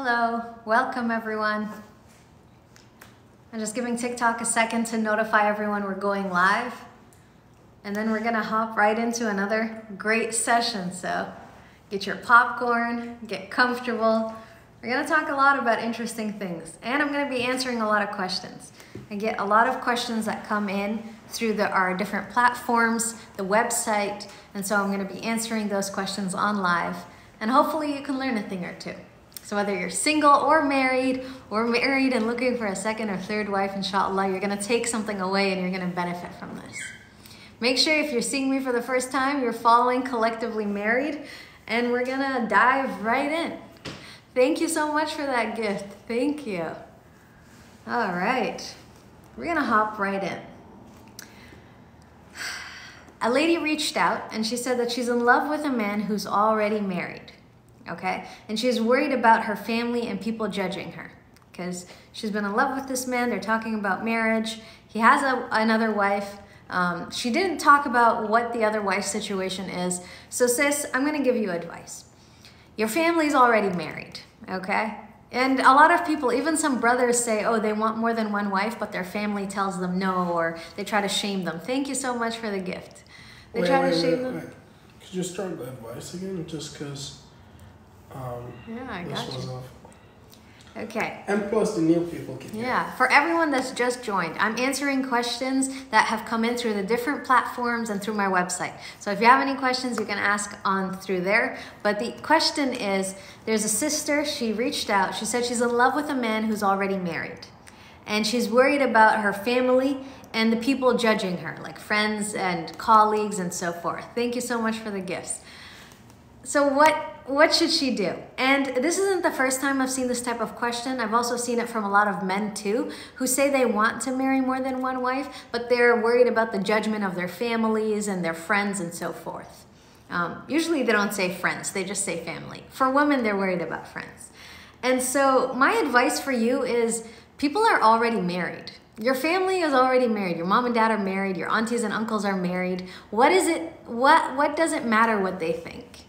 Hello, welcome everyone. I'm just giving TikTok a second to notify everyone we're going live. And then we're gonna hop right into another great session. So get your popcorn, get comfortable. We're gonna talk a lot about interesting things. And I'm gonna be answering a lot of questions. I get a lot of questions that come in through the, our different platforms, the website, and so I'm gonna be answering those questions on live. And hopefully you can learn a thing or two. So whether you're single or married, or married and looking for a second or third wife, inshallah, you're gonna take something away and you're gonna benefit from this. Make sure if you're seeing me for the first time, you're following Collectively Married, and we're gonna dive right in. Thank you so much for that gift. Thank you. All right, we're gonna hop right in. A lady reached out and she said that she's in love with a man who's already married okay? And she's worried about her family and people judging her because she's been in love with this man. They're talking about marriage. He has a, another wife. Um, she didn't talk about what the other wife's situation is. So, sis, I'm going to give you advice. Your family's already married, okay? And a lot of people, even some brothers say, oh, they want more than one wife, but their family tells them no, or they try to shame them. Thank you so much for the gift. They wait, try wait, to shame wait, them. Could you start the advice again? Just because um, Yeah, I got you. Okay. And plus, the new people can hear. Yeah, for everyone that's just joined, I'm answering questions that have come in through the different platforms and through my website. So if you have any questions, you can ask on through there. But the question is there's a sister, she reached out. She said she's in love with a man who's already married. And she's worried about her family and the people judging her, like friends and colleagues and so forth. Thank you so much for the gifts. So what what should she do? And this isn't the first time I've seen this type of question. I've also seen it from a lot of men too, who say they want to marry more than one wife, but they're worried about the judgment of their families and their friends and so forth. Um, usually they don't say friends, they just say family. For women, they're worried about friends. And so my advice for you is people are already married. Your family is already married. Your mom and dad are married. Your aunties and uncles are married. What is it? What what does it matter what they think?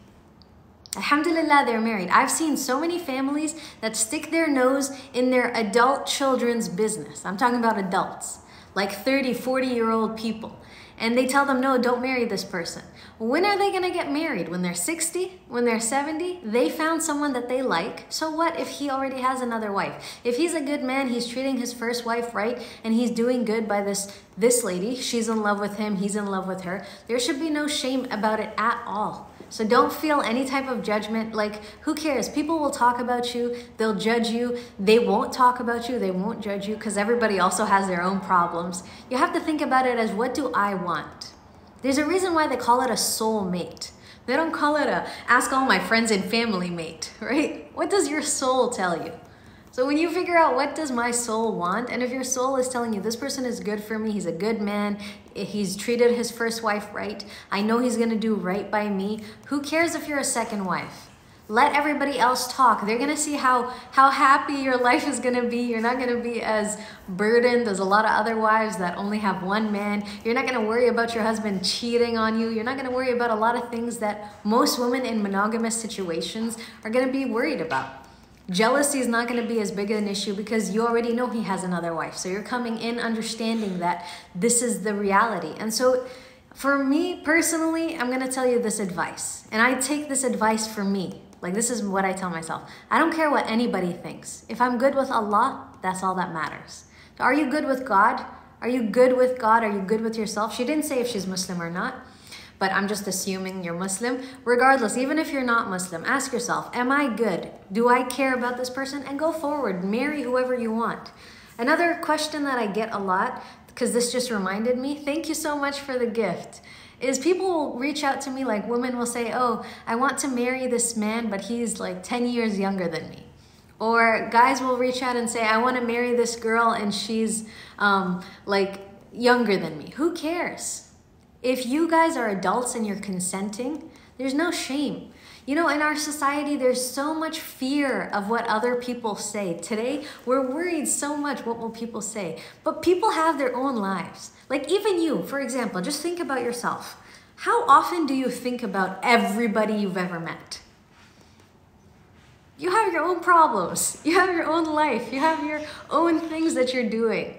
Alhamdulillah, they're married. I've seen so many families that stick their nose in their adult children's business. I'm talking about adults, like 30, 40 year old people. And they tell them, no, don't marry this person. When are they gonna get married? When they're 60? When they're 70? They found someone that they like. So what if he already has another wife? If he's a good man, he's treating his first wife right, and he's doing good by this, this lady. She's in love with him, he's in love with her. There should be no shame about it at all. So don't feel any type of judgment. Like, who cares? People will talk about you, they'll judge you. They won't talk about you, they won't judge you because everybody also has their own problems. You have to think about it as what do I want? There's a reason why they call it a soul mate. They don't call it a ask all my friends and family mate, right? What does your soul tell you? So when you figure out what does my soul want, and if your soul is telling you this person is good for me, he's a good man, he's treated his first wife right, I know he's gonna do right by me, who cares if you're a second wife? Let everybody else talk. They're gonna see how how happy your life is gonna be. You're not gonna be as burdened. There's a lot of other wives that only have one man. You're not gonna worry about your husband cheating on you. You're not gonna worry about a lot of things that most women in monogamous situations are gonna be worried about. Jealousy is not going to be as big an issue because you already know he has another wife. So you're coming in understanding that this is the reality. And so for me personally, I'm going to tell you this advice. And I take this advice for me. Like this is what I tell myself. I don't care what anybody thinks. If I'm good with Allah, that's all that matters. Are you good with God? Are you good with God? Are you good with yourself? She didn't say if she's Muslim or not but I'm just assuming you're Muslim. Regardless, even if you're not Muslim, ask yourself, am I good? Do I care about this person? And go forward, marry whoever you want. Another question that I get a lot, because this just reminded me, thank you so much for the gift, is people will reach out to me, like women will say, oh, I want to marry this man, but he's like 10 years younger than me. Or guys will reach out and say, I want to marry this girl and she's um, like younger than me. Who cares? If you guys are adults and you're consenting, there's no shame. You know, in our society, there's so much fear of what other people say. Today, we're worried so much what will people say. But people have their own lives. Like even you, for example, just think about yourself. How often do you think about everybody you've ever met? You have your own problems. You have your own life. You have your own things that you're doing.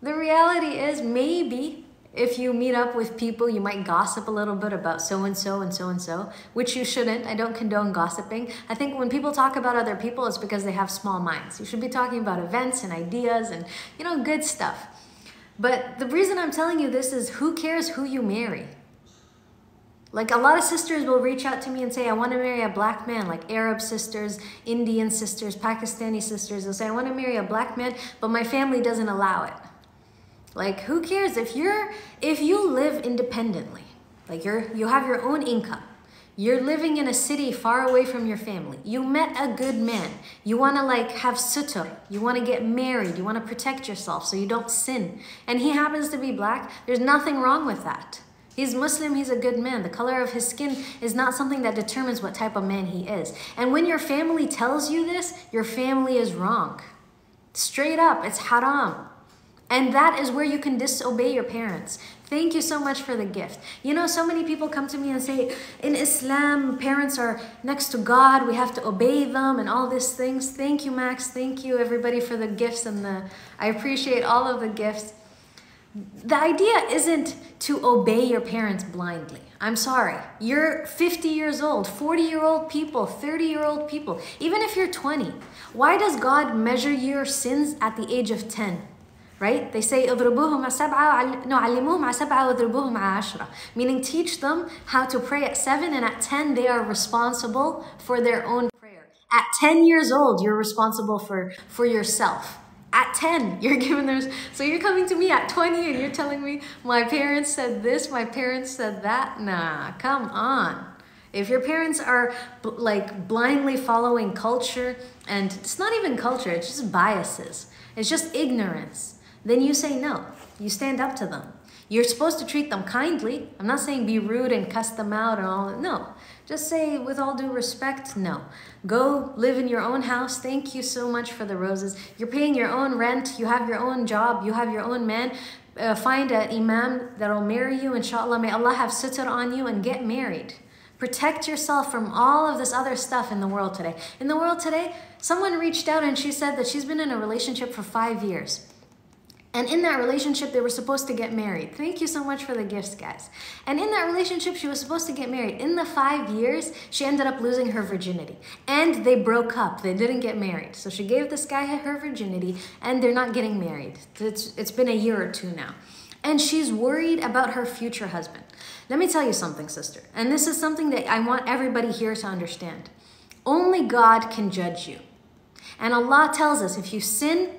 The reality is, maybe if you meet up with people, you might gossip a little bit about so and so and so and so, which you shouldn't. I don't condone gossiping. I think when people talk about other people, it's because they have small minds. You should be talking about events and ideas and, you know, good stuff. But the reason I'm telling you this is who cares who you marry? Like a lot of sisters will reach out to me and say, I want to marry a black man, like Arab sisters, Indian sisters, Pakistani sisters. They'll say, I want to marry a black man, but my family doesn't allow it. Like who cares if you're if you live independently, like you're you have your own income. You're living in a city far away from your family. You met a good man. You want to like have sutur. You want to get married. You want to protect yourself so you don't sin. And he happens to be black. There's nothing wrong with that. He's Muslim, he's a good man. The color of his skin is not something that determines what type of man he is. And when your family tells you this, your family is wrong. Straight up, it's haram. And that is where you can disobey your parents. Thank you so much for the gift. You know, so many people come to me and say, in Islam, parents are next to God, we have to obey them and all these things. Thank you, Max. Thank you, everybody, for the gifts and the. I appreciate all of the gifts the idea isn't to obey your parents blindly. I'm sorry. You're 50 years old, 40 year old people, 30 year old people, even if you're 20. Why does God measure your sins at the age of 10? Right? They say اضربوهم سبعة no علموهم على سبعة واضربوهم على عشرة meaning teach them how to pray at 7 and at 10 they are responsible for their own prayer. At 10 years old you're responsible for for yourself at 10 you're giving those so you're coming to me at 20 and you're telling me my parents said this my parents said that nah come on if your parents are like blindly following culture and it's not even culture it's just biases it's just ignorance then you say no you stand up to them you're supposed to treat them kindly i'm not saying be rude and cuss them out and all no just say, with all due respect, no. Go live in your own house. Thank you so much for the roses. You're paying your own rent. You have your own job. You have your own man. Uh, find an imam that'll marry you, inshallah. May Allah have sitr on you and get married. Protect yourself from all of this other stuff in the world today. In the world today, someone reached out and she said that she's been in a relationship for five years. And in that relationship, they were supposed to get married. Thank you so much for the gifts, guys. And in that relationship, she was supposed to get married. In the five years, she ended up losing her virginity. And they broke up. They didn't get married. So she gave this guy her virginity, and they're not getting married. It's, it's been a year or two now. And she's worried about her future husband. Let me tell you something, sister. And this is something that I want everybody here to understand. Only God can judge you. And Allah tells us if you sin,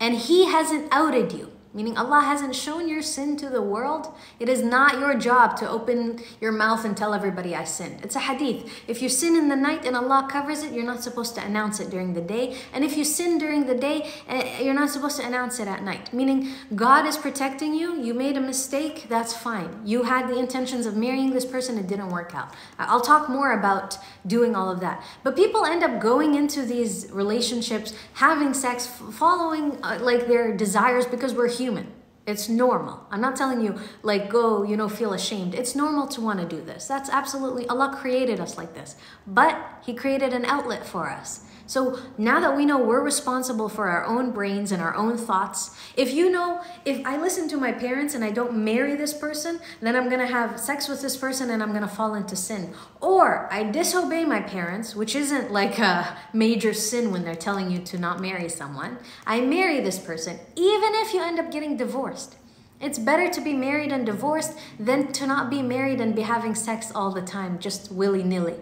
and He hasn't outed you, meaning Allah hasn't shown your sin to the world, it is not your job to open your mouth and tell everybody I sinned. It's a hadith. If you sin in the night and Allah covers it, you're not supposed to announce it during the day. And if you sin during the day, eh, you're not supposed to announce it at night. Meaning God is protecting you. You made a mistake, that's fine. You had the intentions of marrying this person, it didn't work out. I'll talk more about doing all of that. But people end up going into these relationships, having sex, following uh, like their desires because we're human. It's normal. I'm not telling you, like, go, you know, feel ashamed. It's normal to want to do this. That's absolutely, Allah created us like this. But He created an outlet for us. So now that we know we're responsible for our own brains and our own thoughts, if you know, if I listen to my parents and I don't marry this person, then I'm gonna have sex with this person and I'm gonna fall into sin. Or I disobey my parents, which isn't like a major sin when they're telling you to not marry someone. I marry this person, even if you end up getting divorced. It's better to be married and divorced than to not be married and be having sex all the time, just willy nilly.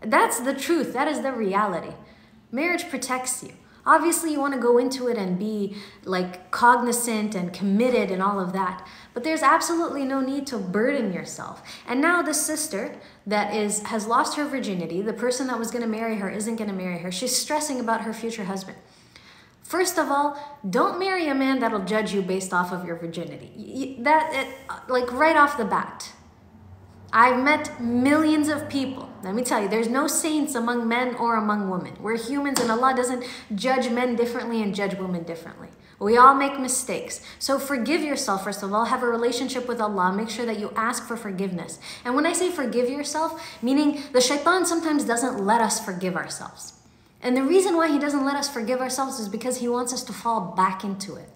That's the truth. That is the reality. Marriage protects you. Obviously, you want to go into it and be like cognizant and committed and all of that. But there's absolutely no need to burden yourself. And now this sister that is has lost her virginity, the person that was going to marry her isn't going to marry her. She's stressing about her future husband. First of all, don't marry a man that'll judge you based off of your virginity. That it, like right off the bat. I've met millions of people. Let me tell you, there's no saints among men or among women. We're humans and Allah doesn't judge men differently and judge women differently. We all make mistakes. So forgive yourself, first of all. Have a relationship with Allah. Make sure that you ask for forgiveness. And when I say forgive yourself, meaning the shaitan sometimes doesn't let us forgive ourselves. And the reason why he doesn't let us forgive ourselves is because he wants us to fall back into it.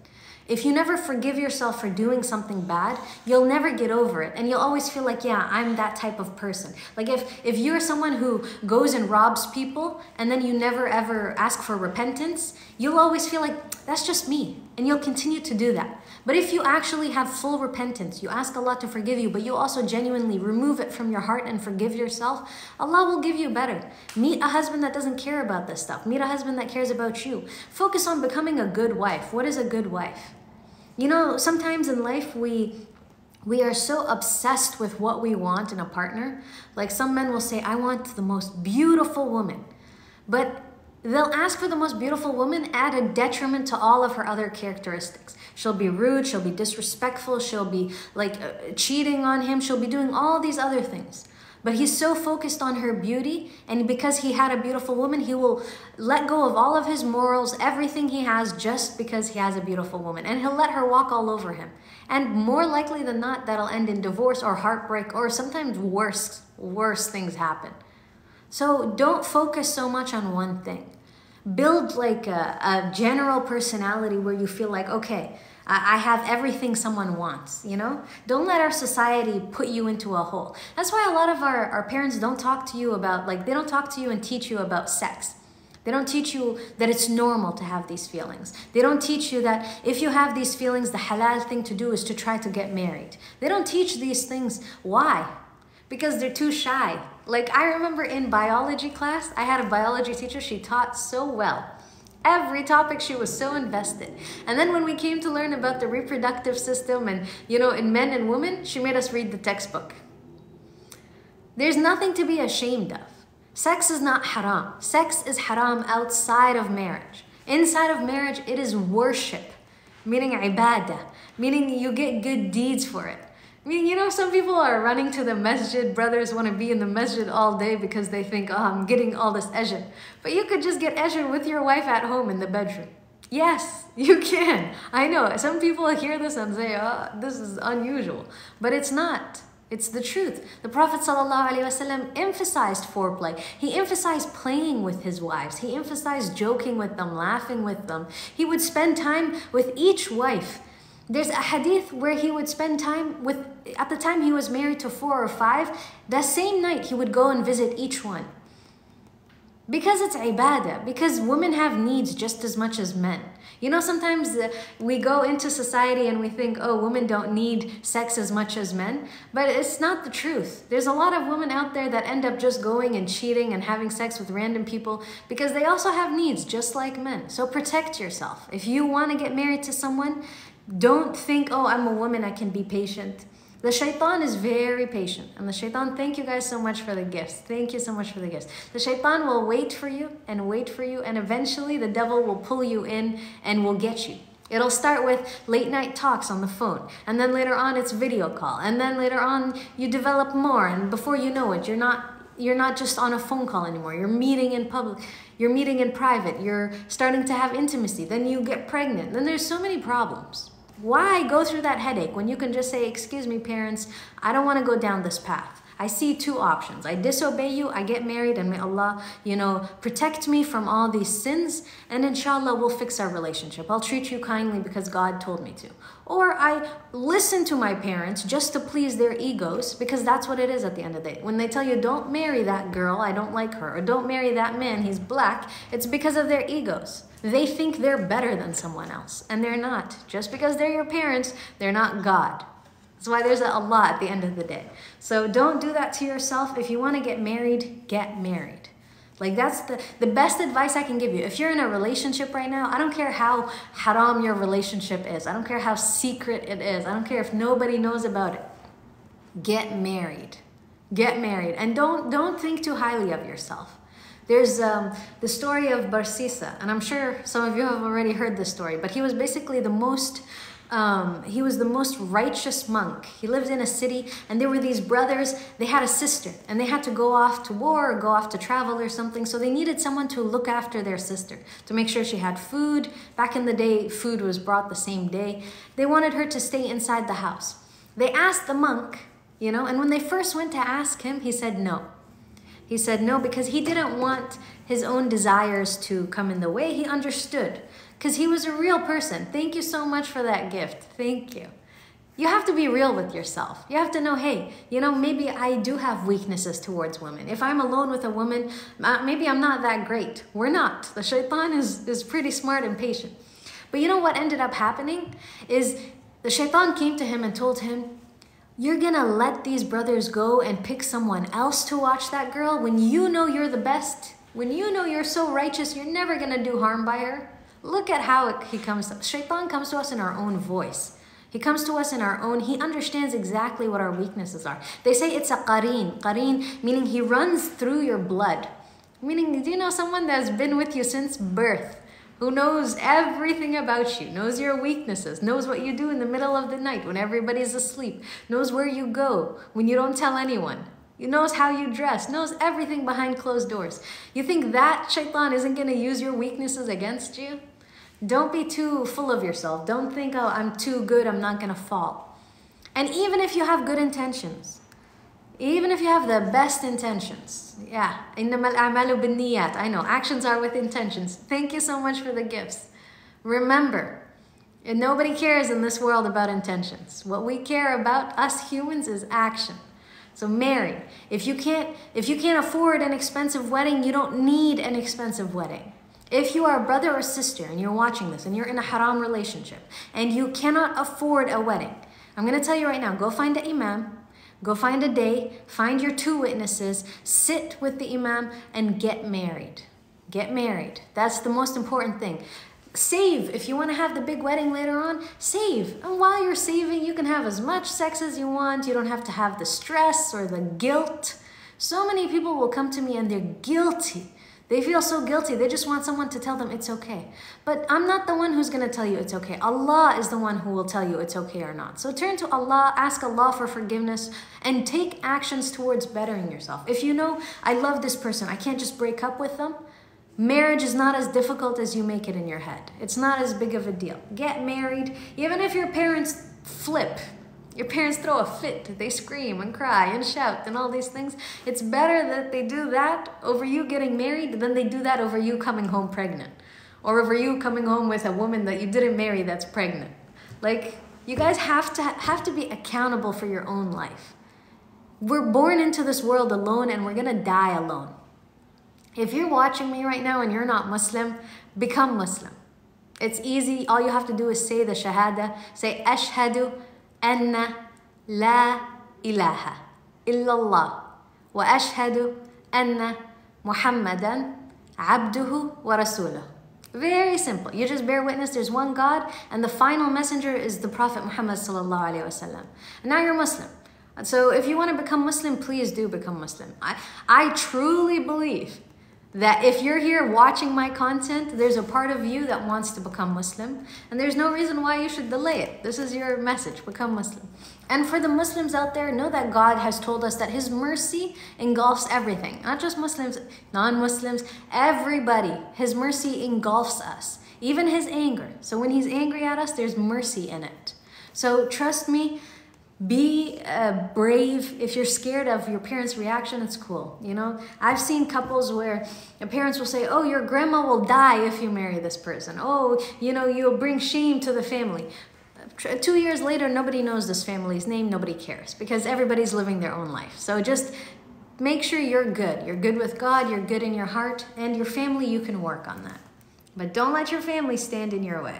If you never forgive yourself for doing something bad, you'll never get over it. And you'll always feel like, yeah, I'm that type of person. Like if, if you're someone who goes and robs people and then you never ever ask for repentance, you'll always feel like, that's just me. And you'll continue to do that. But if you actually have full repentance, you ask Allah to forgive you, but you also genuinely remove it from your heart and forgive yourself, Allah will give you better. Meet a husband that doesn't care about this stuff. Meet a husband that cares about you. Focus on becoming a good wife. What is a good wife? You know, sometimes in life we we are so obsessed with what we want in a partner. Like some men will say, I want the most beautiful woman. But they'll ask for the most beautiful woman at a detriment to all of her other characteristics. She'll be rude, she'll be disrespectful, she'll be like uh, cheating on him, she'll be doing all these other things. But he's so focused on her beauty, and because he had a beautiful woman, he will let go of all of his morals, everything he has, just because he has a beautiful woman. And he'll let her walk all over him. And more likely than not, that'll end in divorce or heartbreak, or sometimes worse, worse things happen. So don't focus so much on one thing. Build like a, a general personality where you feel like, okay, I have everything someone wants, you know? Don't let our society put you into a hole. That's why a lot of our, our parents don't talk to you about, like, they don't talk to you and teach you about sex. They don't teach you that it's normal to have these feelings. They don't teach you that if you have these feelings, the halal thing to do is to try to get married. They don't teach these things. Why? Because they're too shy. Like, I remember in biology class, I had a biology teacher, she taught so well. Every topic she was so invested. And then when we came to learn about the reproductive system and, you know, in men and women, she made us read the textbook. There's nothing to be ashamed of. Sex is not haram. Sex is haram outside of marriage. Inside of marriage, it is worship, meaning ibadah, meaning you get good deeds for it. I mean, you know, some people are running to the masjid. Brothers want to be in the masjid all day because they think, oh, I'm getting all this ajr. But you could just get ajr with your wife at home in the bedroom. Yes, you can. I know. Some people hear this and say, oh, this is unusual. But it's not. It's the truth. The Prophet ﷺ emphasized foreplay. He emphasized playing with his wives. He emphasized joking with them, laughing with them. He would spend time with each wife there's a hadith where he would spend time with, at the time he was married to four or five, that same night he would go and visit each one. Because it's ibadah, because women have needs just as much as men. You know, sometimes we go into society and we think, oh, women don't need sex as much as men, but it's not the truth. There's a lot of women out there that end up just going and cheating and having sex with random people because they also have needs just like men. So protect yourself. If you want to get married to someone, don't think, oh, I'm a woman, I can be patient. The shaitan is very patient. And the shaitan, thank you guys so much for the gifts. Thank you so much for the gifts. The shaitan will wait for you and wait for you, and eventually the devil will pull you in and will get you. It'll start with late night talks on the phone, and then later on it's video call, and then later on you develop more, and before you know it, you're not you're not just on a phone call anymore. You're meeting in public. You're meeting in private. You're starting to have intimacy. Then you get pregnant. Then there's so many problems. Why go through that headache when you can just say, excuse me, parents, I don't want to go down this path. I see two options. I disobey you, I get married, and may Allah, you know, protect me from all these sins, and inshallah, we'll fix our relationship. I'll treat you kindly because God told me to. Or I listen to my parents just to please their egos because that's what it is at the end of the day. When they tell you, don't marry that girl, I don't like her, or don't marry that man, he's black, it's because of their egos. They think they're better than someone else, and they're not. Just because they're your parents, they're not God. That's why there's a Allah at the end of the day. So don't do that to yourself. If you want to get married, get married. Like that's the, the best advice I can give you. If you're in a relationship right now, I don't care how haram your relationship is. I don't care how secret it is. I don't care if nobody knows about it. Get married. Get married. And don't don't think too highly of yourself. There's um, the story of Barsisa, and I'm sure some of you have already heard this story, but he was basically the most um, he was the most righteous monk. He lived in a city, and there were these brothers. They had a sister, and they had to go off to war or go off to travel or something. So they needed someone to look after their sister, to make sure she had food. Back in the day, food was brought the same day. They wanted her to stay inside the house. They asked the monk, you know, and when they first went to ask him, he said no. He said no because he didn't want his own desires to come in the way. He understood because he was a real person. Thank you so much for that gift. Thank you. You have to be real with yourself. You have to know, hey, you know, maybe I do have weaknesses towards women. If I'm alone with a woman, uh, maybe I'm not that great. We're not. The shaitan is, is pretty smart and patient. But you know what ended up happening? Is the shaitan came to him and told him, You're gonna let these brothers go and pick someone else to watch that girl when you know you're the best? When you know you're so righteous, you're never gonna do harm by her? Look at how he comes Shaitan comes to us in our own voice. He comes to us in our own, he understands exactly what our weaknesses are. They say it's a qareen. Qareen meaning he runs through your blood. Meaning, do you know someone that's been with you since birth? who knows everything about you, knows your weaknesses, knows what you do in the middle of the night when everybody's asleep, knows where you go when you don't tell anyone, he knows how you dress, knows everything behind closed doors. You think that shaitan isn't going to use your weaknesses against you? Don't be too full of yourself. Don't think, oh, I'm too good, I'm not going to fall. And even if you have good intentions, even if you have the best intentions, yeah, Innamal a'malu binniyat, I know, actions are with intentions. Thank you so much for the gifts. Remember, nobody cares in this world about intentions. What we care about, us humans, is action. So marry. If you can't if you can't afford an expensive wedding, you don't need an expensive wedding. If you are a brother or sister and you're watching this and you're in a haram relationship and you cannot afford a wedding, I'm going to tell you right now, go find an imam Go find a day, find your two witnesses, sit with the imam, and get married. Get married. That's the most important thing. Save. If you want to have the big wedding later on, save. And while you're saving, you can have as much sex as you want. You don't have to have the stress or the guilt. So many people will come to me and they're guilty they feel so guilty. They just want someone to tell them it's okay. But I'm not the one who's going to tell you it's okay. Allah is the one who will tell you it's okay or not. So turn to Allah, ask Allah for forgiveness, and take actions towards bettering yourself. If you know, I love this person, I can't just break up with them. Marriage is not as difficult as you make it in your head. It's not as big of a deal. Get married, even if your parents flip, your parents throw a fit, they scream and cry and shout and all these things. It's better that they do that over you getting married than they do that over you coming home pregnant or over you coming home with a woman that you didn't marry that's pregnant. Like, you guys have to have to be accountable for your own life. We're born into this world alone and we're going to die alone. If you're watching me right now and you're not Muslim, become Muslim. It's easy. All you have to do is say the shahada, say ashhadu أن لا إله إلا الله وأشهد أن محمدا عبده ورسوله Very simple. You just bear witness there's one God and the final messenger is the Prophet Muhammad sallallahu alaihi wasallam. Now you're Muslim. So if you want to become Muslim, please do become Muslim. I, I truly believe that if you're here watching my content, there's a part of you that wants to become Muslim, and there's no reason why you should delay it. This is your message become Muslim. And for the Muslims out there, know that God has told us that His mercy engulfs everything, not just Muslims, non Muslims, everybody. His mercy engulfs us, even His anger. So when He's angry at us, there's mercy in it. So trust me, be uh, brave. If you're scared of your parents reaction it's cool you know? I've seen couples where parents will say oh your grandma will die if you marry this person. Oh you know you'll bring shame to the family. Two years later nobody knows this family's name nobody cares because everybody's living their own life. So just make sure you're good. You're good with god you're good in your heart and your family you can work on that. But don't let your family stand in your way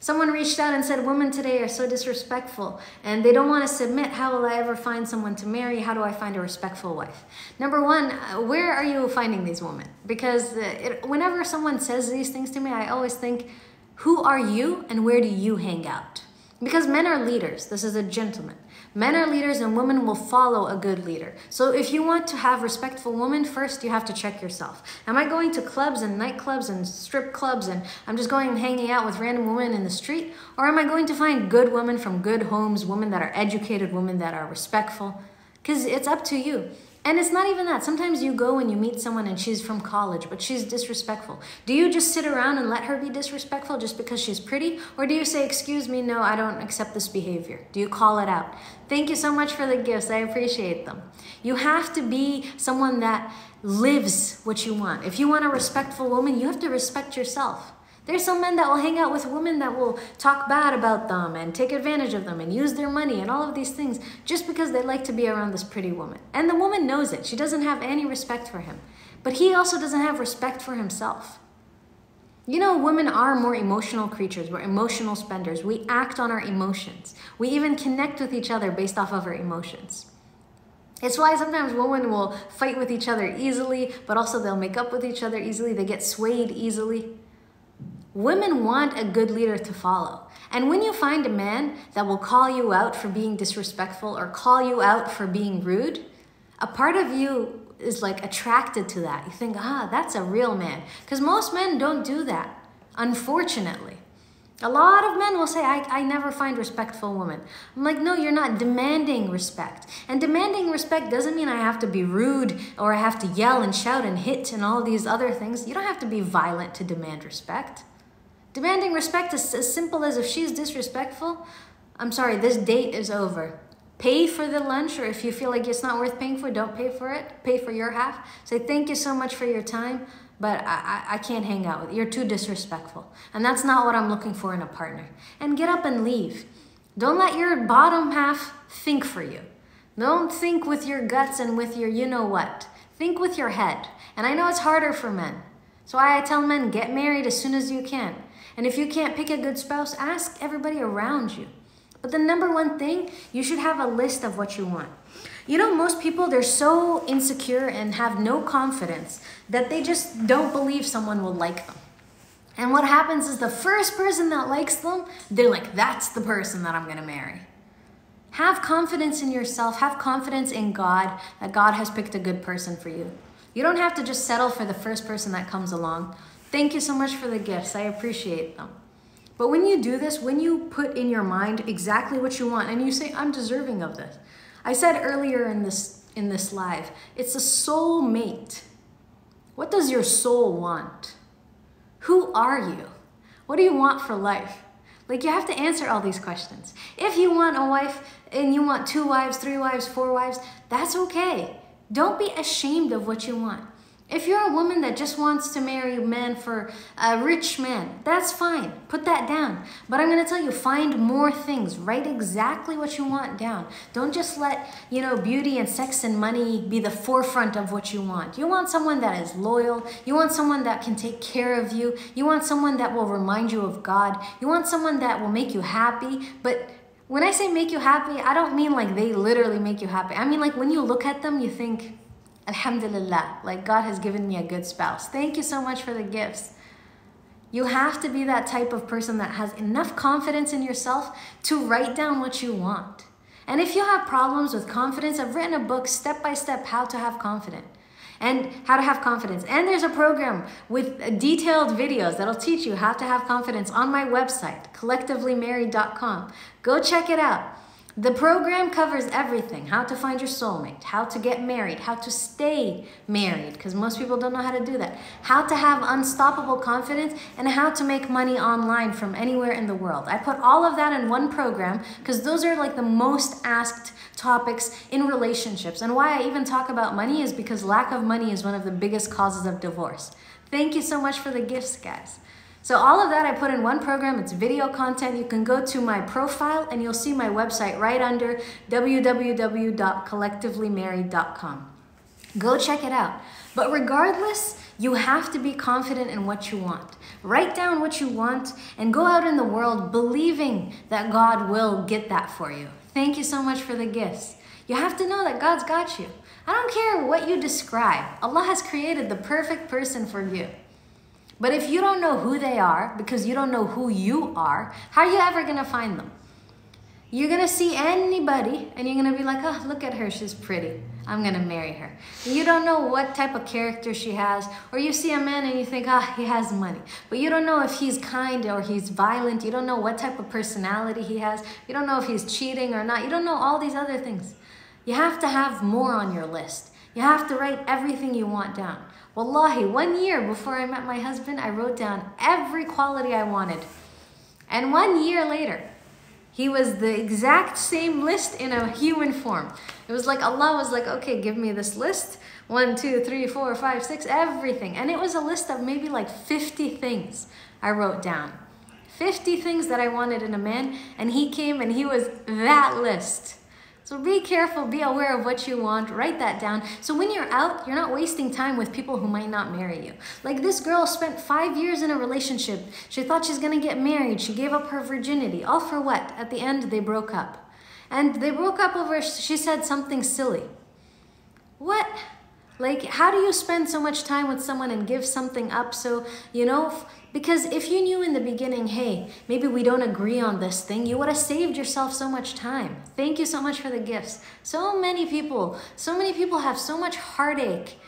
Someone reached out and said, Women today are so disrespectful and they don't want to submit. How will I ever find someone to marry? How do I find a respectful wife? Number one, uh, where are you finding these women? Because uh, it, whenever someone says these things to me, I always think, Who are you and where do you hang out? Because men are leaders. This is a gentleman. Men are leaders and women will follow a good leader. So if you want to have respectful women, first you have to check yourself. Am I going to clubs and nightclubs and strip clubs and I'm just going hanging out with random women in the street? Or am I going to find good women from good homes, women that are educated, women that are respectful? Because it's up to you. And it's not even that. Sometimes you go and you meet someone and she's from college, but she's disrespectful. Do you just sit around and let her be disrespectful just because she's pretty? Or do you say, Excuse me, no, I don't accept this behavior? Do you call it out? Thank you so much for the gifts. I appreciate them. You have to be someone that lives what you want. If you want a respectful woman, you have to respect yourself. There's some men that will hang out with women that will talk bad about them and take advantage of them and use their money and all of these things just because they like to be around this pretty woman. And the woman knows it. She doesn't have any respect for him. But he also doesn't have respect for himself. You know, women are more emotional creatures. We're emotional spenders. We act on our emotions. We even connect with each other based off of our emotions. It's why sometimes women will fight with each other easily, but also they'll make up with each other easily. They get swayed easily. Women want a good leader to follow. And when you find a man that will call you out for being disrespectful or call you out for being rude, a part of you is like attracted to that. You think, ah, that's a real man. Because most men don't do that, unfortunately. A lot of men will say, I, I never find respectful women. I'm like, no, you're not demanding respect. And demanding respect doesn't mean I have to be rude or I have to yell and shout and hit and all these other things. You don't have to be violent to demand respect. Demanding respect is as simple as if she's disrespectful, I'm sorry, this date is over. Pay for the lunch, or if you feel like it's not worth paying for, don't pay for it. Pay for your half. Say, thank you so much for your time, but I, I, can't hang out with you. You're too disrespectful. And that's not what I'm looking for in a partner. And get up and leave. Don't let your bottom half think for you. Don't think with your guts and with your you know what. Think with your head. And I know it's harder for men. So I tell men, get married as soon as you can. And if you can't pick a good spouse, ask everybody around you. But the number one thing, you should have a list of what you want. You know, most people, they're so insecure and have no confidence that they just don't believe someone will like them. And what happens is the first person that likes them, they're like, that's the person that I'm to marry. Have confidence in yourself. Have confidence in God that God has picked a good person for you. You don't have to just settle for the first person that comes along. Thank you so much for the gifts. I appreciate them. But when you do this, when you put in your mind exactly what you want and you say, I'm deserving of this. I said earlier in this in this live, it's a soul mate. What does your soul want? Who are you? What do you want for life? Like you have to answer all these questions. If you want a wife and you want two wives, three wives, four wives, that's okay. Don't be ashamed of what you want. If you're a woman that just wants to marry a man for a rich man, that's fine. Put that down. But I'm going to tell you, find more things. Write exactly what you want down. Don't just let, you know, beauty and sex and money be the forefront of what you want. You want someone that is loyal. You want someone that can take care of you. You want someone that will remind you of God. You want someone that will make you happy. But when I say make you happy, I don't mean like they literally make you happy. I mean like when you look at them, you think, Alhamdulillah, like God has given me a good spouse. Thank you so much for the gifts. You have to be that type of person that has enough confidence in yourself to write down what you want. And if you have problems with confidence, I've written a book step by step how to have confidence and how to have confidence. And there's a program with uh, detailed videos that'll teach you how to have confidence on my website, collectivelymarried.com. Go check it out. The program covers everything how to find your soulmate, how to get married, how to stay married, because most people don't know how to do that, how to have unstoppable confidence, and how to make money online from anywhere in the world. I put all of that in one program because those are like the most asked topics in relationships. And why I even talk about money is because lack of money is one of the biggest causes of divorce. Thank you so much for the gifts, guys. So all of that I put in one program. It's video content. You can go to my profile and you'll see my website right under www.collectivelymarried.com. Go check it out. But regardless, you have to be confident in what you want. Write down what you want and go out in the world believing that God will get that for you. Thank you so much for the gifts. You have to know that God's got you. I don't care what you describe. Allah has created the perfect person for you. But if you don't know who they are because you don't know who you are, how are you ever going to find them? You're going to see anybody and you're going to be like, oh, look at her, she's pretty. I'm going to marry her. You don't know what type of character she has, or you see a man and you think, ah, oh, he has money. But you don't know if he's kind or he's violent. You don't know what type of personality he has. You don't know if he's cheating or not. You don't know all these other things. You have to have more on your list. You have to write everything you want down. Wallahi, one year before I met my husband, I wrote down every quality I wanted. And one year later, he was the exact same list in a human form. It was like Allah was like, okay, give me this list. One, two, three, four, five, six, everything. And it was a list of maybe like 50 things I wrote down. 50 things that I wanted in a man. And he came and he was that list. So be careful, be aware of what you want, write that down. So when you're out, you're not wasting time with people who might not marry you. Like this girl spent five years in a relationship. She thought she's gonna get married. She gave up her virginity. All for what? At the end, they broke up. And they broke up over, she said something silly. What? Like, how do you spend so much time with someone and give something up? So, you know, because if you knew in the beginning, hey, maybe we don't agree on this thing, you would have saved yourself so much time. Thank you so much for the gifts. So many people, so many people have so much heartache,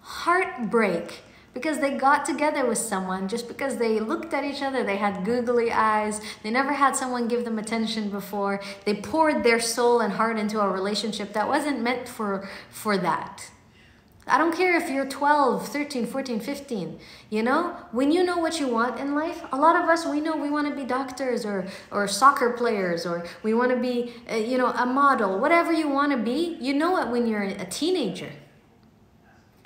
heartbreak, because they got together with someone just because they looked at each other, they had googly eyes, they never had someone give them attention before, they poured their soul and heart into a relationship that wasn't meant for, for that. I don't care if you're 12, 13, 14, 15. You know, when you know what you want in life, a lot of us, we know we want to be doctors or, or soccer players or we want to be, uh, you know, a model, whatever you want to be, you know it when you're a teenager.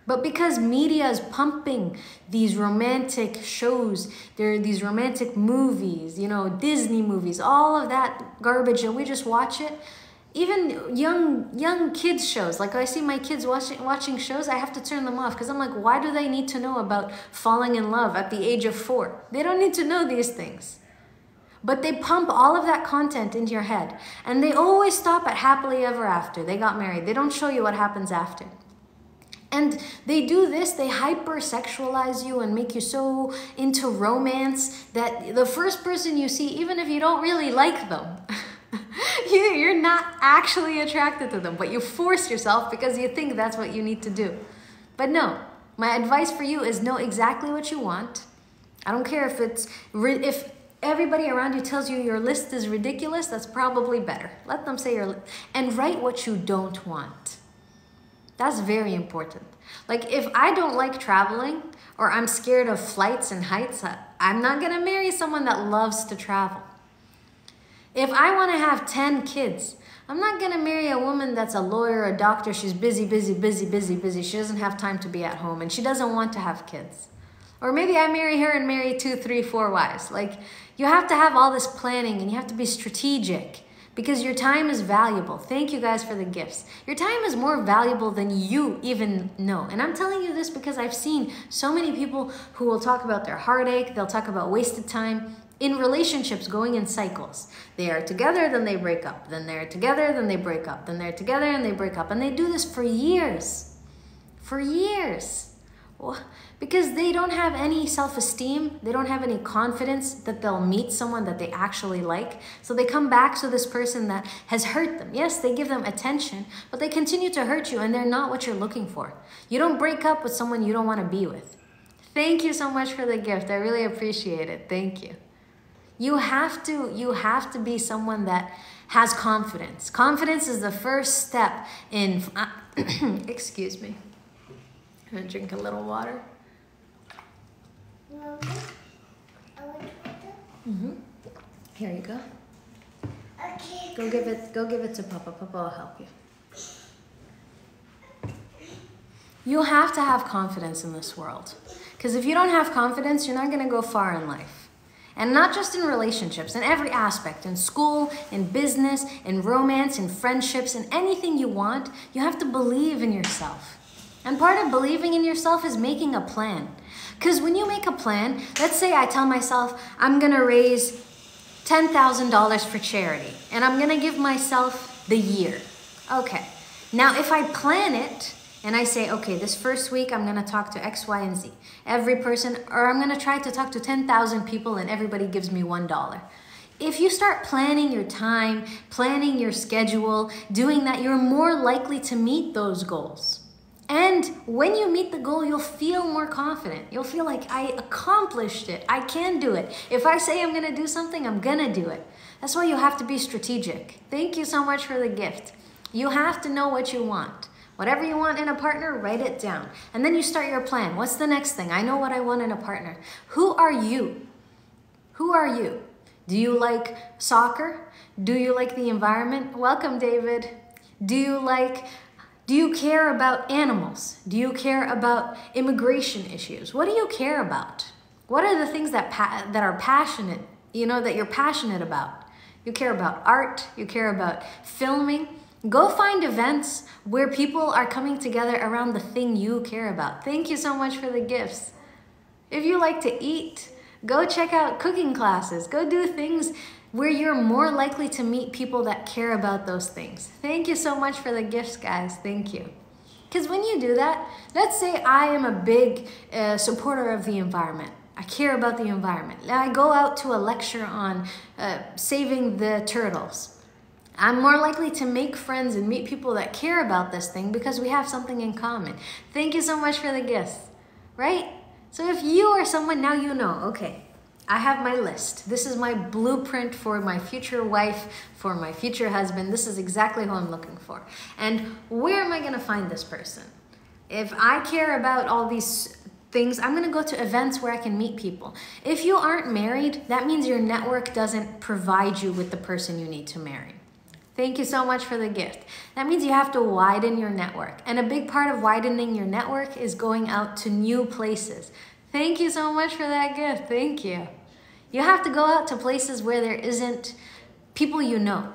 But because media is pumping these romantic shows, there are these romantic movies, you know, Disney movies, all of that garbage, and we just watch it, even young young kids shows. Like i see my kids watching watching shows i have to turn them off because i'm like why do they need to know about falling in love at the age of four? They don't need to know these things. But they pump all of that content into your head. And they always stop at happily ever after. They got married. They don't show you what happens after. And they do this, they hypersexualize you and make you so into romance that the first person you see, even if you don't really like them, You're not actually attracted to them, but you force yourself because you think that's what you need to do. But no, my advice for you is know exactly what you want. I don't care if it's if everybody around you tells you your list is ridiculous, that's probably better. Let them say your and write what you don't want. That's very important. Like if I don't like traveling or I'm scared of flights and heights, I'm not going to marry someone that loves to travel. If I want to have 10 kids, I'm not going to marry a woman that's a lawyer, a doctor. She's busy, busy, busy, busy, busy. She doesn't have time to be at home and she doesn't want to have kids. Or maybe I marry her and marry two, three, four wives. Like, you have to have all this planning and you have to be strategic because your time is valuable. Thank you guys for the gifts. Your time is more valuable than you even know. And I'm telling you this because I've seen so many people who will talk about their heartache, they'll talk about wasted time in relationships going in cycles. They are together, then they break up. Then they're together, then they break up. Then they're together and they break up. And they do this for years. For years. Because they don't have any self esteem, they don't have any confidence that they'll meet someone that they actually like. So they come back to this person that has hurt them. Yes, they give them attention, but they continue to hurt you and they're not what you're looking for. You don't break up with someone you don't want to be with. Thank you so much for the gift. I really appreciate it. Thank you. You have to you have to be someone that has confidence. Confidence is the first step in uh, excuse me. I'm to drink a little water. Mm-hmm. Here you go. Okay. Go give it go give it to Papa. Papa will help you. You have to have confidence in this world. Because if you don't have confidence, you're not going to go far in life. And not just in relationships, in every aspect, in school, in business, in romance, in friendships, in anything you want, you have to believe in yourself. And part of believing in yourself is making a plan. Because when you make a plan, let's say I tell myself, I'm gonna raise $10,000 for charity, and I'm gonna give myself the year. Okay. Now, if I plan it, and I say, okay, this first week I'm gonna talk to X, Y, and Z. Every person, or I'm gonna try to talk to 10,000 people and everybody gives me $1. If you start planning your time, planning your schedule, doing that, you're more likely to meet those goals. And when you meet the goal, you'll feel more confident. You'll feel like I accomplished it. I can do it. If I say I'm gonna do something, I'm gonna do it. That's why you have to be strategic. Thank you so much for the gift. You have to know what you want. Whatever you want in a partner, write it down. And then you start your plan. What's the next thing? I know what I want in a partner. Who are you? Who are you? Do you like soccer? Do you like the environment? Welcome, David. Do you like do you care about animals? Do you care about immigration issues? What do you care about? What are the things that that are passionate, you know, that you're passionate about? You care about art, you care about filming. Go find events where people are coming together around the thing you care about. Thank you so much for the gifts. If you like to eat, go check out cooking classes. Go do things where you're more likely to meet people that care about those things. Thank you so much for the gifts, guys. Thank you. Because when you do that, let's say I am a big uh, supporter of the environment. I care about the environment. I go out to a lecture on uh, saving the turtles. I'm more likely to make friends and meet people that care about this thing because we have something in common. Thank you so much for the gifts, right? So if you are someone, now you know, okay, I have my list. This is my blueprint for my future wife, for my future husband. This is exactly who I'm looking for. And where am I going to find this person? If I care about all these things, I'm going to go to events where I can meet people. If you aren't married, that means your network doesn't provide you with the person you need to marry. Thank you so much for the gift. That means you have to widen your network. And a big part of widening your network is going out to new places. Thank you so much for that gift. Thank you. You have to go out to places where there isn't people you know.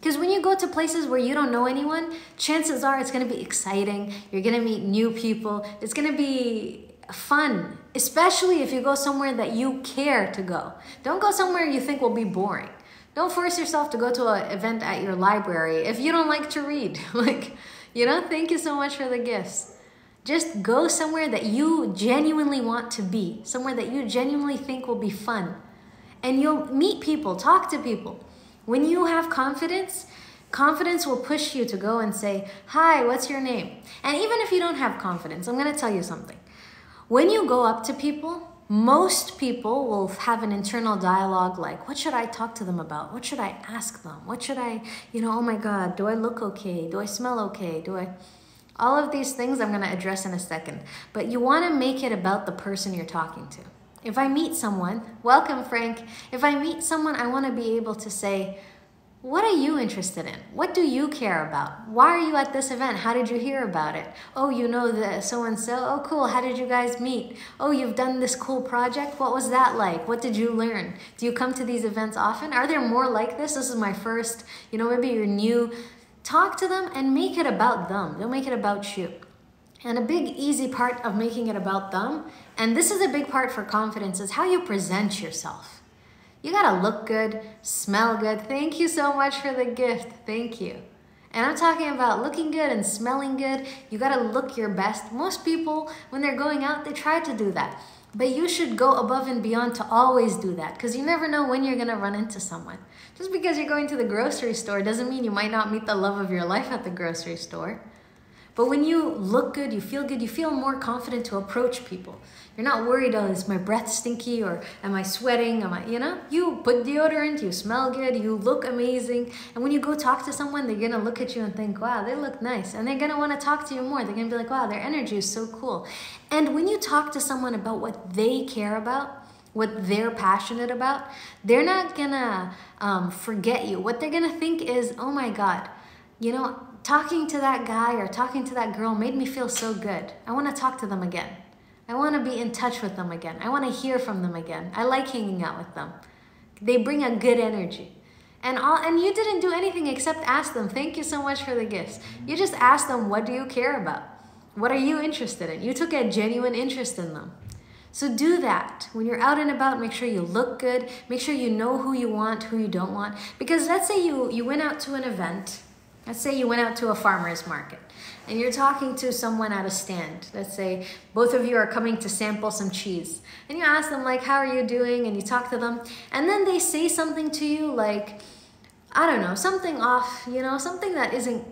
Because when you go to places where you don't know anyone, chances are it's going to be exciting. You're going to meet new people. It's going to be fun, especially if you go somewhere that you care to go. Don't go somewhere you think will be boring. Don't force yourself to go to an event at your library if you don't like to read. like, you know, thank you so much for the gifts. Just go somewhere that you genuinely want to be, somewhere that you genuinely think will be fun and you'll meet people, talk to people. When you have confidence, confidence will push you to go and say, Hi, what's your name? And even if you don't have confidence, I'm going to tell you something. When you go up to people, most people will have an internal dialogue like, What should I talk to them about? What should I ask them? What should I, you know, oh my God, do I look okay? Do I smell okay? Do I. All of these things I'm going to address in a second. But you want to make it about the person you're talking to. If I meet someone, welcome Frank. If I meet someone, I want to be able to say, what are you interested in? What do you care about? Why are you at this event? How did you hear about it? Oh, you know the so and so. Oh, cool. How did you guys meet? Oh, you've done this cool project. What was that like? What did you learn? Do you come to these events often? Are there more like this? This is my first, you know, maybe you're new. Talk to them and make it about them. Don't make it about you. And a big easy part of making it about them, and this is a big part for confidence, is how you present yourself. You gotta look good, smell good. Thank you so much for the gift. Thank you. And I'm talking about looking good and smelling good. You gotta look your best. Most people, when they're going out, they try to do that. But you should go above and beyond to always do that because you never know when you're gonna run into someone. Just because you're going to the grocery store doesn't mean you might not meet the love of your life at the grocery store. But when you look good, you feel good, you feel more confident to approach people. You're not worried, oh, is my breath stinky or am I sweating? Am I, you know? You put deodorant, you smell good, you look amazing. And when you go talk to someone, they're gonna look at you and think, wow, they look nice. And they're gonna wanna talk to you more. They're gonna be like, wow, their energy is so cool. And when you talk to someone about what they care about, what they're passionate about, they're not gonna um, forget you. What they're gonna think is, oh my God, you know, talking to that guy or talking to that girl made me feel so good. I want to talk to them again. I want to be in touch with them again. I want to hear from them again. I like hanging out with them. They bring a good energy. And all and you didn't do anything except ask them, "Thank you so much for the gifts." You just asked them, "What do you care about? What are you interested in?" You took a genuine interest in them. So do that. When you're out and about, make sure you look good. Make sure you know who you want, who you don't want. Because let's say you you went out to an event Let's say you went out to a farmer's market and you're talking to someone at a stand. Let's say both of you are coming to sample some cheese. And you ask them like, how are you doing? And you talk to them. And then they say something to you like, I don't know, something off, you know, something that isn't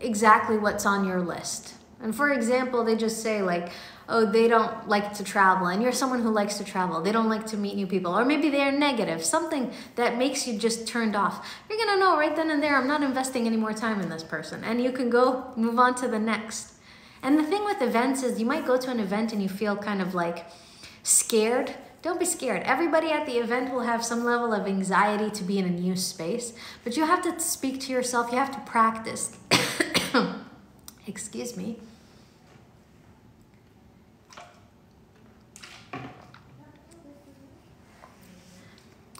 exactly what's on your list. And for example, they just say like, oh, they don't like to travel, and you're someone who likes to travel. They don't like to meet new people, or maybe they're negative, something that makes you just turned off. You're gonna know right then and there, I'm not investing any more time in this person, and you can go move on to the next. And the thing with events is you might go to an event and you feel kind of like scared. Don't be scared. Everybody at the event will have some level of anxiety to be in a new space, but you have to speak to yourself, you have to practice. Excuse me.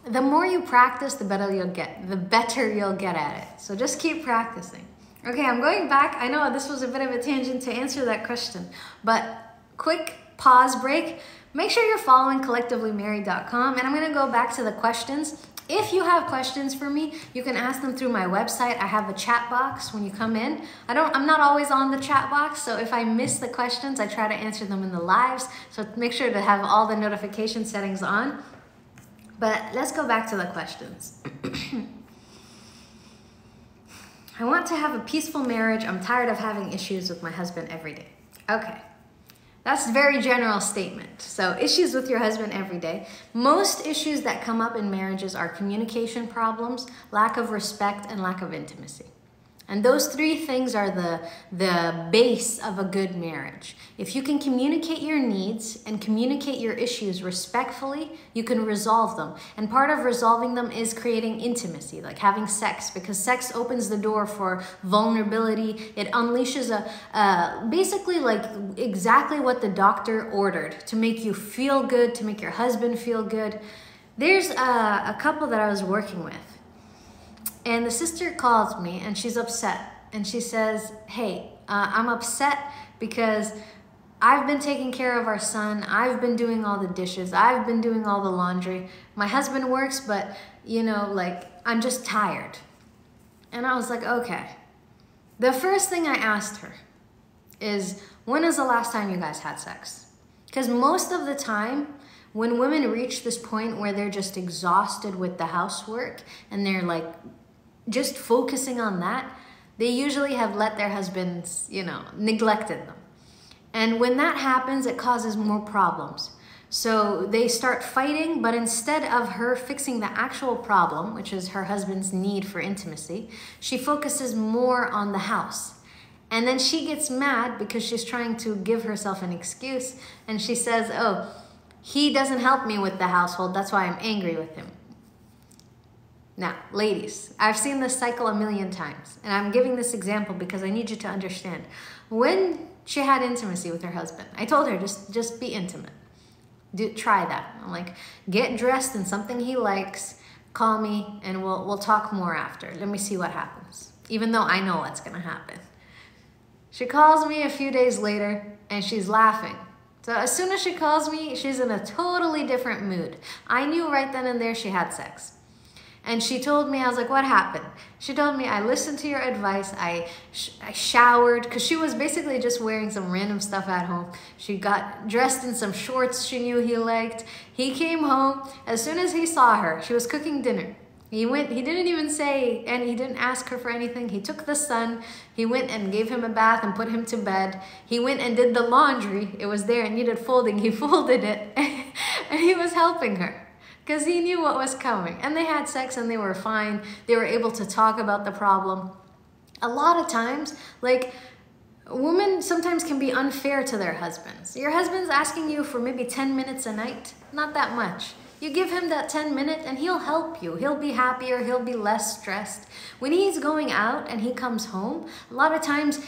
The more you practice, the better you'll get, the better you'll get at it. So just keep practicing. Okay, I'm going back. I know this was a bit of a tangent to answer that question, but quick pause break. Make sure you're following collectivelymarried.com and I'm going to go back to the questions. If you have questions for me, you can ask them through my website. I have a chat box when you come in. I don't I'm not always on the chat box, so if I miss the questions, I try to answer them in the lives. So make sure to have all the notification settings on. But let's go back to the questions. I want to have a peaceful marriage. I'm tired of having issues with my husband every day. Okay. That's a very general statement. So, issues with your husband every day. Most issues that come up in marriages are communication problems, lack of respect, and lack of intimacy. And those three things are the, the base of a good marriage. If you can communicate your needs and communicate your issues respectfully, you can resolve them. And part of resolving them is creating intimacy, like having sex, because sex opens the door for vulnerability. It unleashes a, uh, basically like exactly what the doctor ordered to make you feel good, to make your husband feel good. There's a, a couple that I was working with and the sister calls me and she's upset. And she says, Hey, uh, I'm upset because I've been taking care of our son. I've been doing all the dishes. I've been doing all the laundry. My husband works, but you know, like, I'm just tired. And I was like, okay. The first thing I asked her is, when is the last time you guys had sex? Because most of the time, when women reach this point where they're just exhausted with the housework and they're like just focusing on that, they usually have let their husbands, you know, neglected them. And when that happens, it causes more problems. So they start fighting, but instead of her fixing the actual problem, which is her husband's need for intimacy, she focuses more on the house. And then she gets mad because she's trying to give herself an excuse. And she says, Oh, he doesn't help me with the household. That's why I'm angry with him. Now, ladies, I've seen this cycle a million times, and I'm giving this example because I need you to understand. When she had intimacy with her husband, I told her just just be intimate. Do try that. I'm like, get dressed in something he likes, call me, and we'll we'll talk more after. Let me see what happens. Even though I know what's gonna happen. She calls me a few days later and she's laughing. So as soon as she calls me, she's in a totally different mood. I knew right then and there she had sex. And she told me, I was like, what happened? She told me, I listened to your advice. I, sh- I showered because she was basically just wearing some random stuff at home. She got dressed in some shorts she knew he liked. He came home. As soon as he saw her, she was cooking dinner. He went, he didn't even say, and he didn't ask her for anything. He took the son, he went and gave him a bath and put him to bed. He went and did the laundry. It was there, it needed folding. He folded it, and he was helping her because he knew what was coming. And they had sex and they were fine. They were able to talk about the problem. A lot of times, like, women sometimes can be unfair to their husbands. Your husband's asking you for maybe 10 minutes a night, not that much. You give him that 10 minute and he'll help you. He'll be happier, he'll be less stressed. When he's going out and he comes home, a lot of times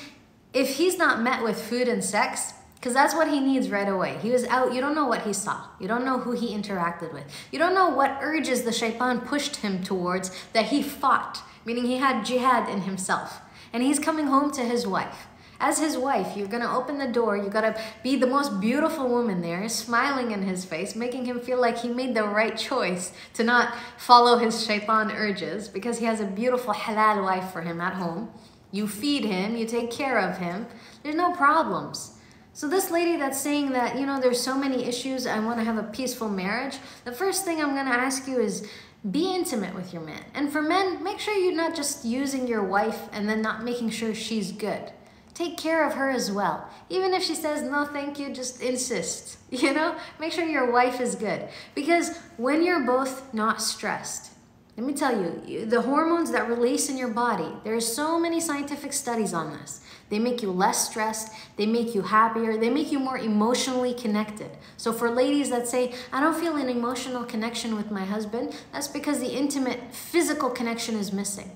if he's not met with food and sex, because that's what he needs right away. He was out, you don't know what he saw. You don't know who he interacted with. You don't know what urges the shaitan pushed him towards that he fought, meaning he had jihad in himself. And he's coming home to his wife. As his wife, you're gonna open the door, you gotta be the most beautiful woman there, smiling in his face, making him feel like he made the right choice to not follow his shaitan urges because he has a beautiful halal wife for him at home. You feed him, you take care of him, there's no problems. So this lady that's saying that, you know, there's so many issues, I want to have a peaceful marriage, the first thing I'm going to ask you is be intimate with your man. And for men, make sure you're not just using your wife and then not making sure she's good. Take care of her as well. Even if she says no thank you, just insist. You know, make sure your wife is good. Because when you're both not stressed, let me tell you, the hormones that release in your body, there's so many scientific studies on this They make you less stressed. They make you happier. They make you more emotionally connected. So, for ladies that say, I don't feel an emotional connection with my husband, that's because the intimate physical connection is missing.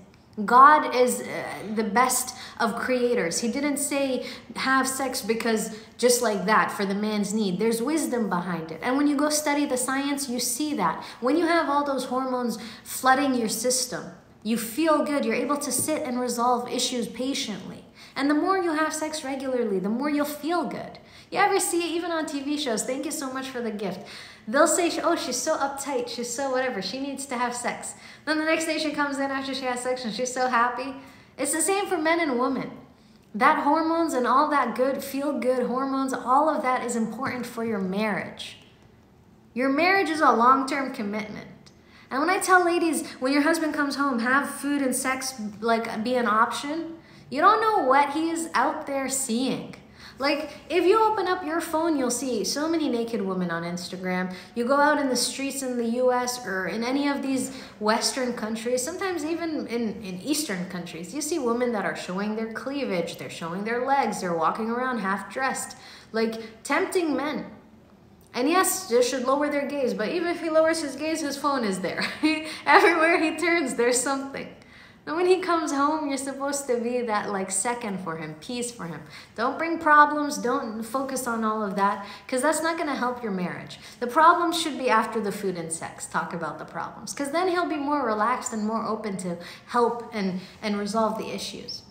God is uh, the best of creators. He didn't say have sex because just like that for the man's need. There's wisdom behind it. And when you go study the science, you see that. When you have all those hormones flooding your system, you feel good. You're able to sit and resolve issues patiently. And the more you have sex regularly, the more you'll feel good. You ever see even on TV shows? Thank you so much for the gift. They'll say, oh, she's so uptight. She's so whatever. She needs to have sex. Then the next day she comes in after she has sex and she's so happy. It's the same for men and women. That hormones and all that good, feel good hormones, all of that is important for your marriage. Your marriage is a long term commitment. And when I tell ladies, when your husband comes home, have food and sex like be an option, you don't know what he is out there seeing. Like, if you open up your phone, you'll see so many naked women on Instagram. You go out in the streets in the US or in any of these Western countries, sometimes even in, in Eastern countries, you see women that are showing their cleavage, they're showing their legs, they're walking around half dressed, like tempting men. And yes, they should lower their gaze, but even if he lowers his gaze, his phone is there. Everywhere he turns, there's something. And when he comes home, you're supposed to be that like second for him, peace for him. Don't bring problems, don't focus on all of that, because that's not going to help your marriage. The problems should be after the food and sex. Talk about the problems, because then he'll be more relaxed and more open to help and, and resolve the issues.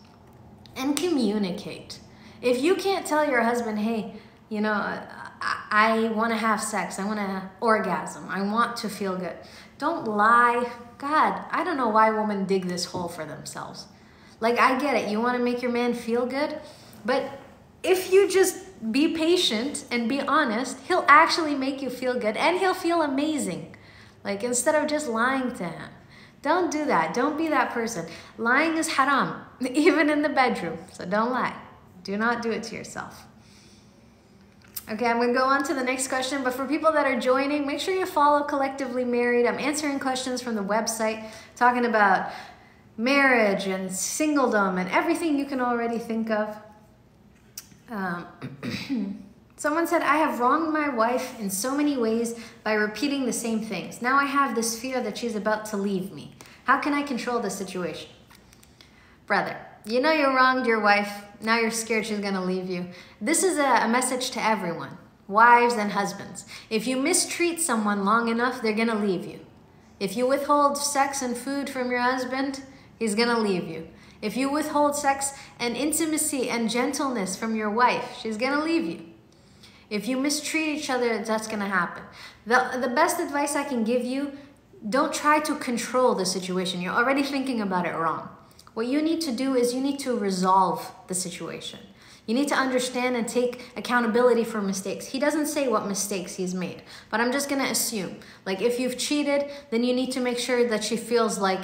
And communicate. If you can't tell your husband, hey, you know, I, I want to have sex, I want to orgasm, I want to feel good. Don't lie. God, I don't know why women dig this hole for themselves. Like, I get it. You want to make your man feel good. But if you just be patient and be honest, he'll actually make you feel good and he'll feel amazing. Like, instead of just lying to him. Don't do that. Don't be that person. Lying is haram, even in the bedroom. So don't lie. Do not do it to yourself. Okay, I'm to go on to the next question, but for people that are joining, make sure you follow Collectively Married. I'm answering questions from the website, talking about marriage and singledom and everything you can already think of. Um, someone said, I have wronged my wife in so many ways by repeating the same things. Now I have this fear that she's about to leave me. How can I control the situation? Brother, you know you wronged your wife. Now you're scared she's to leave you. This is a, a message to everyone, wives and husbands. If you mistreat someone long enough, they're to leave you. If you withhold sex and food from your husband, he's to leave you. If you withhold sex and intimacy and gentleness from your wife, she's to leave you. If you mistreat each other, that's to happen. The, the best advice I can give you don't try to control the situation. You're already thinking about it wrong. What you need to do is you need to resolve the situation. You need to understand and take accountability for mistakes. He doesn't say what mistakes he's made, but I'm just to assume. Like if you've cheated, then you need to make sure that she feels like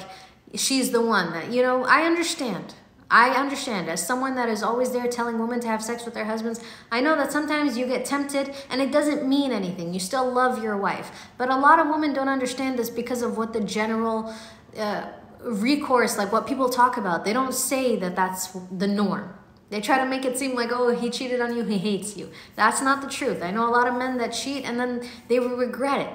she's the one that, you know, I understand. I understand as someone that is always there telling women to have sex with their husbands, I know that sometimes you get tempted and it doesn't mean anything. You still love your wife. But a lot of women don't understand this because of what the general uh, recourse, like what people talk about, they don't say that that's the norm. They try to make it seem like, oh, he cheated on you, he hates you. That's not the truth. I know a lot of men that cheat and then they will regret it.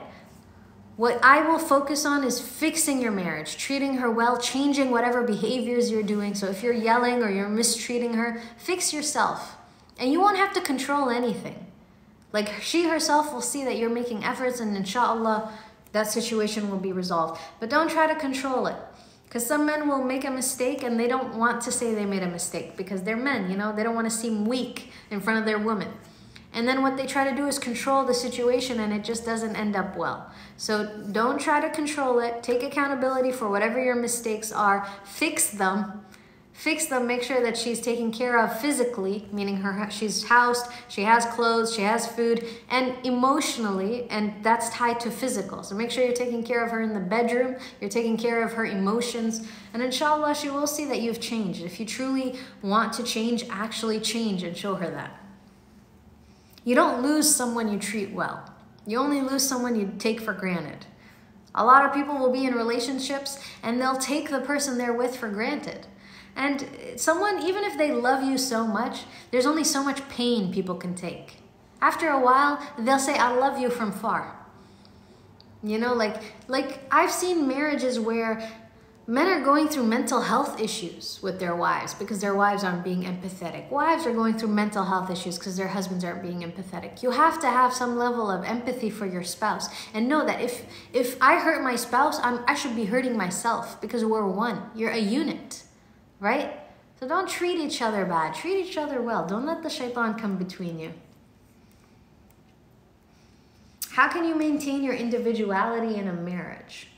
What I will focus on is fixing your marriage, treating her well, changing whatever behaviors you're doing. So if you're yelling or you're mistreating her, fix yourself. And you won't have to control anything. Like she herself will see that you're making efforts and inshallah that situation will be resolved. But don't try to control it. Because some men will make a mistake and they don't want to say they made a mistake because they're men, you know, they don't want to seem weak in front of their women. And then what they try to do is control the situation and it just doesn't end up well. So don't try to control it. Take accountability for whatever your mistakes are, fix them, fix them, make sure that she's taken care of physically, meaning her she's housed, she has clothes, she has food, and emotionally, and that's tied to physical. So make sure you're taking care of her in the bedroom, you're taking care of her emotions, and inshallah she will see that you've changed. If you truly want to change, actually change and show her that. You don't lose someone you treat well. You only lose someone you take for granted. A lot of people will be in relationships and they'll take the person they're with for granted. And someone, even if they love you so much, there's only so much pain people can take. After a while, they'll say, I love you from far. You know, like, like I've seen marriages where men are going through mental health issues with their wives because their wives aren't being empathetic. Wives are going through mental health issues because their husbands aren't being empathetic. You have to have some level of empathy for your spouse and know that if if I hurt my spouse, I'm, I should be hurting myself because we're one. You're a unit right? So don't treat each other bad. Treat each other well. Don't let the shaitan come between you. How can you maintain your individuality in a marriage?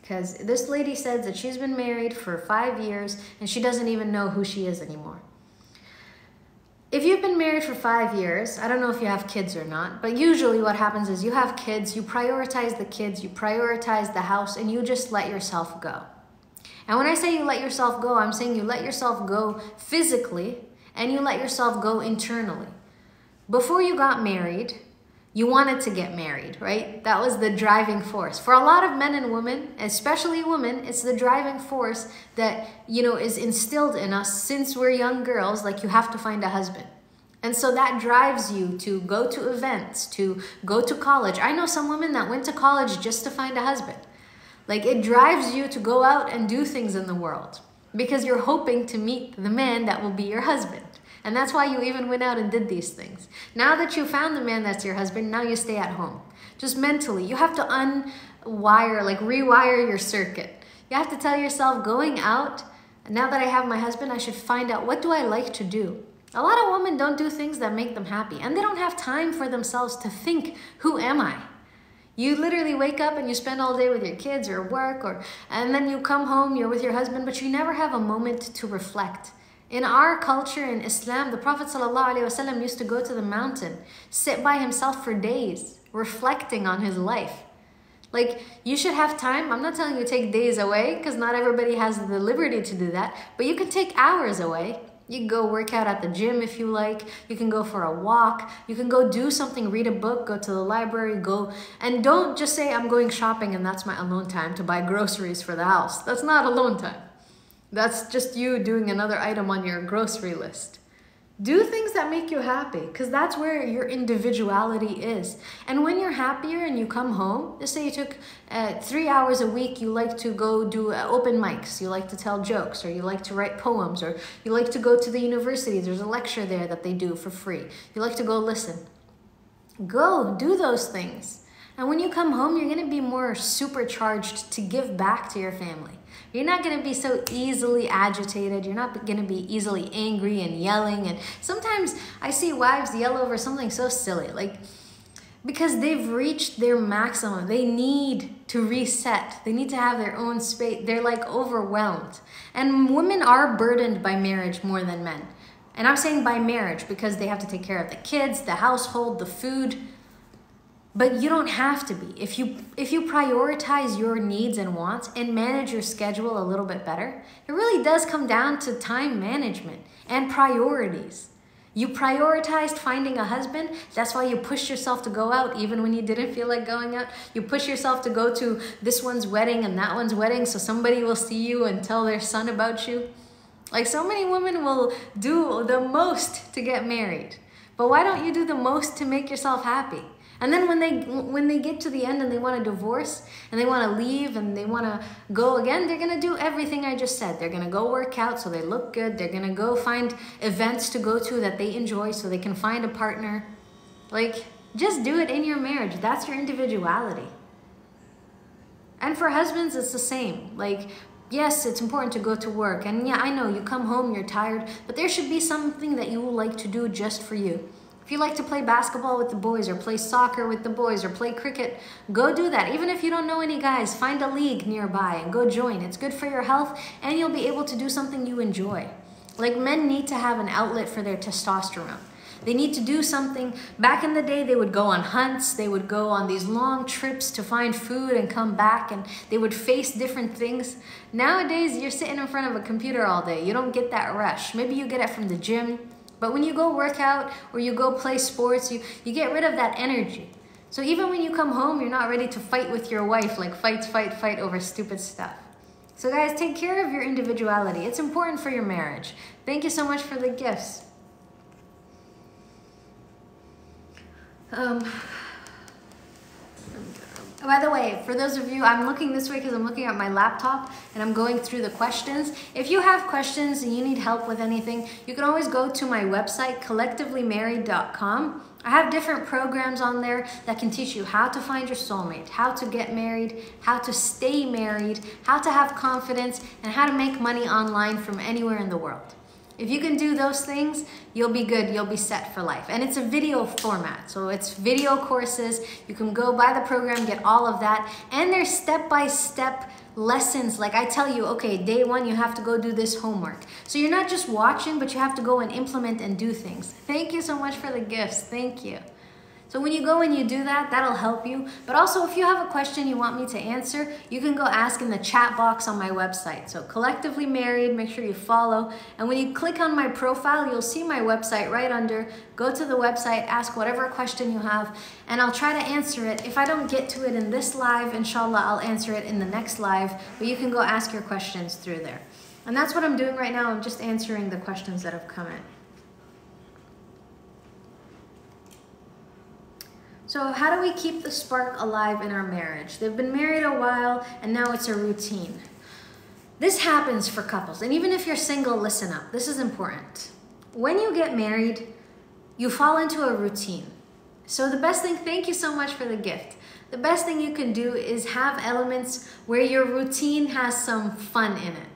Because this lady says that she's been married for five years and she doesn't even know who she is anymore. If you've been married for five years, I don't know if you have kids or not, but usually what happens is you have kids, you prioritize the kids, you prioritize the house, and you just let yourself go. And when I say you let yourself go, I'm saying you let yourself go physically and you let yourself go internally. Before you got married, you wanted to get married, right? That was the driving force. For a lot of men and women, especially women, it's the driving force that, you know, is instilled in us since we're young girls, like you have to find a husband. And so that drives you to go to events, to go to college. I know some women that went to college just to find a husband. Like it drives you to go out and do things in the world because you're hoping to meet the man that will be your husband. And that's why you even went out and did these things. Now that you found the man that's your husband, now you stay at home. Just mentally, you have to unwire, like rewire your circuit. You have to tell yourself going out, now that I have my husband, I should find out what do I like to do? A lot of women don't do things that make them happy, and they don't have time for themselves to think, who am I? You literally wake up and you spend all day with your kids or work or and then you come home, you're with your husband, but you never have a moment to reflect. In our culture in Islam, the Prophet ﷺ used to go to the mountain, sit by himself for days, reflecting on his life. Like, you should have time. I'm not telling you take days away because not everybody has the liberty to do that, but you can take hours away you can go work out at the gym if you like. You can go for a walk. You can go do something, read a book, go to the library, go. And don't just say, I'm going shopping and that's my alone time to buy groceries for the house. That's not alone time. That's just you doing another item on your grocery list. Do things that make you happy because that's where your individuality is. And when you're happier and you come home, let's say you took uh, three hours a week, you like to go do uh, open mics, you like to tell jokes, or you like to write poems, or you like to go to the university. There's a lecture there that they do for free. You like to go listen. Go do those things. And when you come home, you're going to be more supercharged to give back to your family. You're not going to be so easily agitated. You're not going to be easily angry and yelling. And sometimes I see wives yell over something so silly, like because they've reached their maximum. They need to reset. They need to have their own space. They're like overwhelmed. And women are burdened by marriage more than men. And I'm saying by marriage because they have to take care of the kids, the household, the food, but you don't have to be. If you if you prioritize your needs and wants and manage your schedule a little bit better, it really does come down to time management and priorities. You prioritized finding a husband. That's why you pushed yourself to go out even when you didn't feel like going out. You push yourself to go to this one's wedding and that one's wedding so somebody will see you and tell their son about you. Like so many women will do the most to get married. But why don't you do the most to make yourself happy? And then when they when they get to the end and they want to divorce and they want to leave and they want to go again, they're going to do everything I just said. They're going to go work out so they look good. They're going to go find events to go to that they enjoy so they can find a partner. Like just do it in your marriage. That's your individuality. And for husbands, it's the same. Like, yes, it's important to go to work. And yeah, I know you come home, you're tired, but there should be something that you like to do just for you. If you like to play basketball with the boys or play soccer with the boys or play cricket, go do that. Even if you don't know any guys, find a league nearby and go join. It's good for your health and you'll be able to do something you enjoy. Like men need to have an outlet for their testosterone. They need to do something. Back in the day, they would go on hunts, they would go on these long trips to find food and come back, and they would face different things. Nowadays, you're sitting in front of a computer all day. You don't get that rush. Maybe you get it from the gym, but when you go work out or you go play sports, you, you get rid of that energy. So even when you come home, you're not ready to fight with your wife, like fight, fight, fight over stupid stuff. So guys, take care of your individuality. It's important for your marriage. Thank you so much for the gifts. Um, by the way, for those of you, I'm looking this way because I'm looking at my laptop and I'm going through the questions. If you have questions and you need help with anything, you can always go to my website, collectivelymarried.com. I have different programs on there that can teach you how to find your soulmate, how to get married, how to stay married, how to have confidence, and how to make money online from anywhere in the world. If you can do those things, you'll be good, you'll be set for life. And it's a video format, so it's video courses. You can go buy the program, get all of that, and there's step-by-step lessons. Like I tell you, okay, day one, you have to go do this homework. So you're not just watching, but you have to go and implement and do things. Thank you so much for the gifts, thank you. So when you go and you do that, that'll help you. But also if you have a question you want me to answer, you can go ask in the chat box on my website. So collectively married, make sure you follow. And when you click on my profile, you'll see my website right under. Go to the website, ask whatever question you have, and I'll try to answer it. If I don't get to it in this live, inshallah, I'll answer it in the next live, but you can go ask your questions through there. And that's what I'm doing right now. I'm just answering the questions that have come in. So how do we keep the spark alive in our marriage? They've been married a while and now it's a routine. This happens for couples. And even if you're single, listen up. This is important. When you get married, you fall into a routine. So the best thing, thank you so much for the gift. The best thing you can do is have elements where your routine has some fun in it,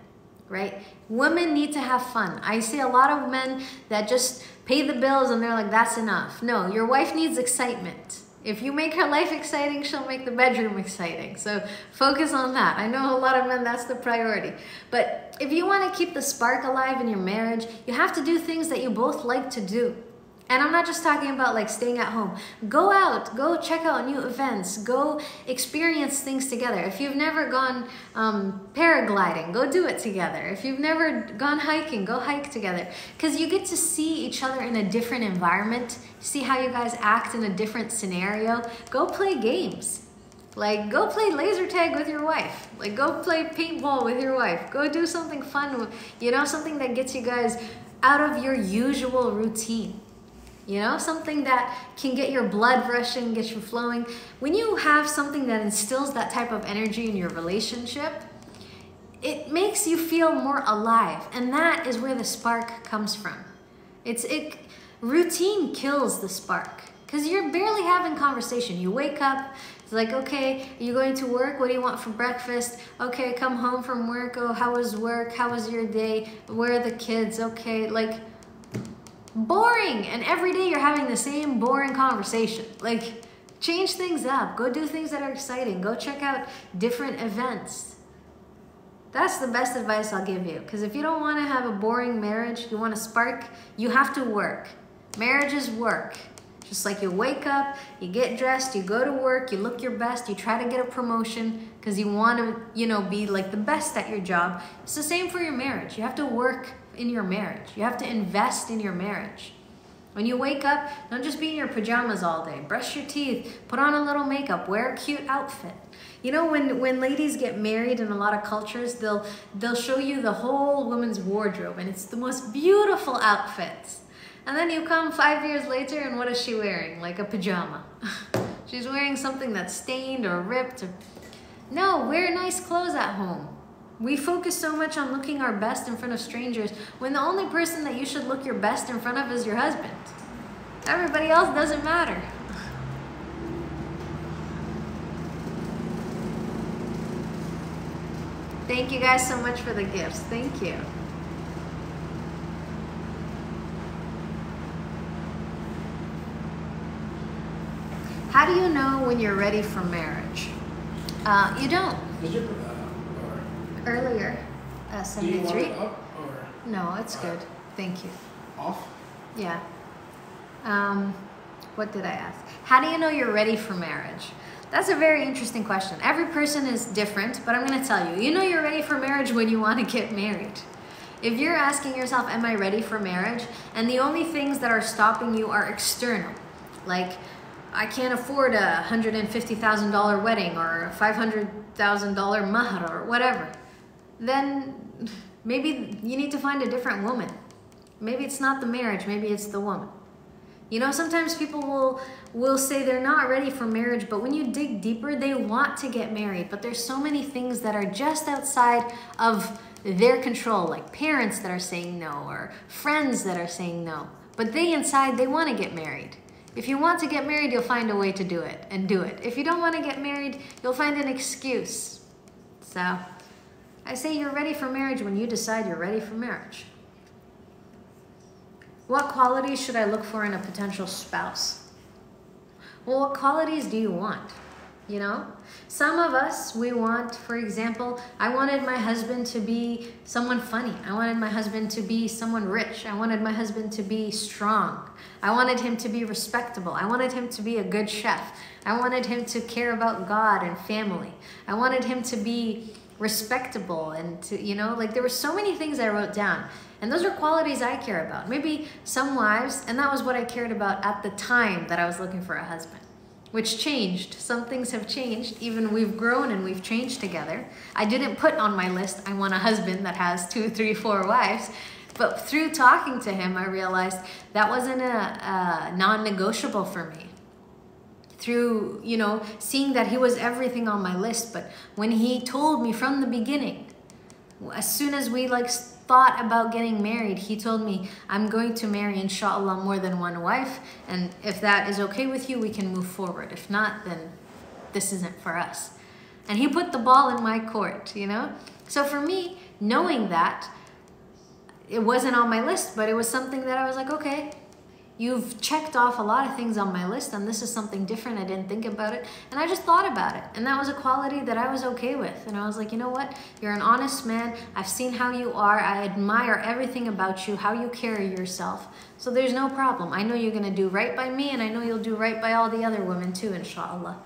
right? Women need to have fun. I see a lot of men that just pay the bills and they're like, that's enough. No, your wife needs excitement. If you make her life exciting, she'll make the bedroom exciting. So focus on that. I know a lot of men, that's the priority. But if you want to keep the spark alive in your marriage, you have to do things that you both like to do. And I'm not just talking about like staying at home. Go out, go check out new events, go experience things together. If you've never gone um, paragliding, go do it together. If you've never gone hiking, go hike together. Because you get to see each other in a different environment, see how you guys act in a different scenario. Go play games. Like, go play laser tag with your wife. Like, go play paintball with your wife. Go do something fun, you know, something that gets you guys out of your usual routine you know, something that can get your blood rushing, get you flowing. When you have something that instills that type of energy in your relationship, it makes you feel more alive. And that is where the spark comes from. It's it routine kills the spark because you're barely having conversation. You wake up, it's like, okay, are you going to work? What do you want for breakfast? Okay, come home from work. Oh, how was work? How was your day? Where are the kids? Okay, like boring and every day you're having the same boring conversation. Like change things up. Go do things that are exciting. Go check out different events. That's the best advice i'll give you because if you don't want to have a boring marriage you want to spark you have to work. Marriage is work. Just like you wake up you get dressed you go to work you look your best you try to get a promotion because you want to you know be like the best at your job. It's the same for your marriage. You have to work in your marriage. You have to invest in your marriage. When you wake up, don't just be in your pajamas all day. Brush your teeth, put on a little makeup, wear a cute outfit. You know, when, when ladies get married in a lot of cultures, they'll, they'll show you the whole woman's wardrobe, and it's the most beautiful outfits. And then you come five years later, and what is she wearing? Like a pajama. She's wearing something that's stained or ripped. Or... No, wear nice clothes at home. We focus so much on looking our best in front of strangers when the only person that you should look your best in front of is your husband. Everybody else doesn't matter. Thank you guys so much for the gifts. Thank you. How do you know when you're ready for marriage? Uh, you don't earlier, uh, Do you want 73. it up or No, it's good. Thank you. off? Yeah. Um, what did I ask? How do you know you're ready for marriage? That's a very interesting question. Every person is different, but I'm going to tell you. You know you're ready for marriage when you want to get married. If you're asking yourself, Am I ready for marriage? And the only things that are stopping you are external, like I can't afford a $150,000 wedding or a $500,000 mahar or whatever then maybe you need to find a different woman. Maybe it's not the marriage, maybe it's the woman. You know, sometimes people will will say they're not ready for marriage, but when you dig deeper, they want to get married. But there's so many things that are just outside of their control, like parents that are saying no or friends that are saying no. But they inside, they want to get married. If you want to get married, you'll find a way to do it and do it. If you don't want to get married, you'll find an excuse. So I say you're ready for marriage when you decide you're ready for marriage. What qualities should I look for in a potential spouse? Well, what qualities do you want? You know, some of us, we want, for example, I wanted my husband to be someone funny. I wanted my husband to be someone rich. I wanted my husband to be strong. I wanted him to be respectable. I wanted him to be a good chef. I wanted him to care about God and family. I wanted him to be respectable and to, you know, like there were so many things I wrote down. And those are qualities I care about. Maybe some wives, and that was what I cared about at the time that I was looking for a husband, which changed. Some things have changed. Even we've grown and we've changed together. I didn't put on my list, I want a husband that has two, three, four wives. But through talking to him, I realized that wasn't a, a non negotiable for me through you know seeing that he was everything on my list. But when he told me from the beginning as soon as we like thought about getting married he told me i'm going to marry inshallah more than one wife. And if that is okay with you we can move forward. If not then this isn't for us. And he put the ball in my court you know? So for me knowing that it wasn't on my list but it was something that i was like okay You've checked off a lot of things on my list, and this is something different. I didn't think about it, and I just thought about it. And that was a quality that I was okay with. And I was like, you know what? You're an honest man. I've seen how you are. I admire everything about you, how you carry yourself. So there's no problem. I know you're going to do right by me, and I know you'll do right by all the other women too, inshallah.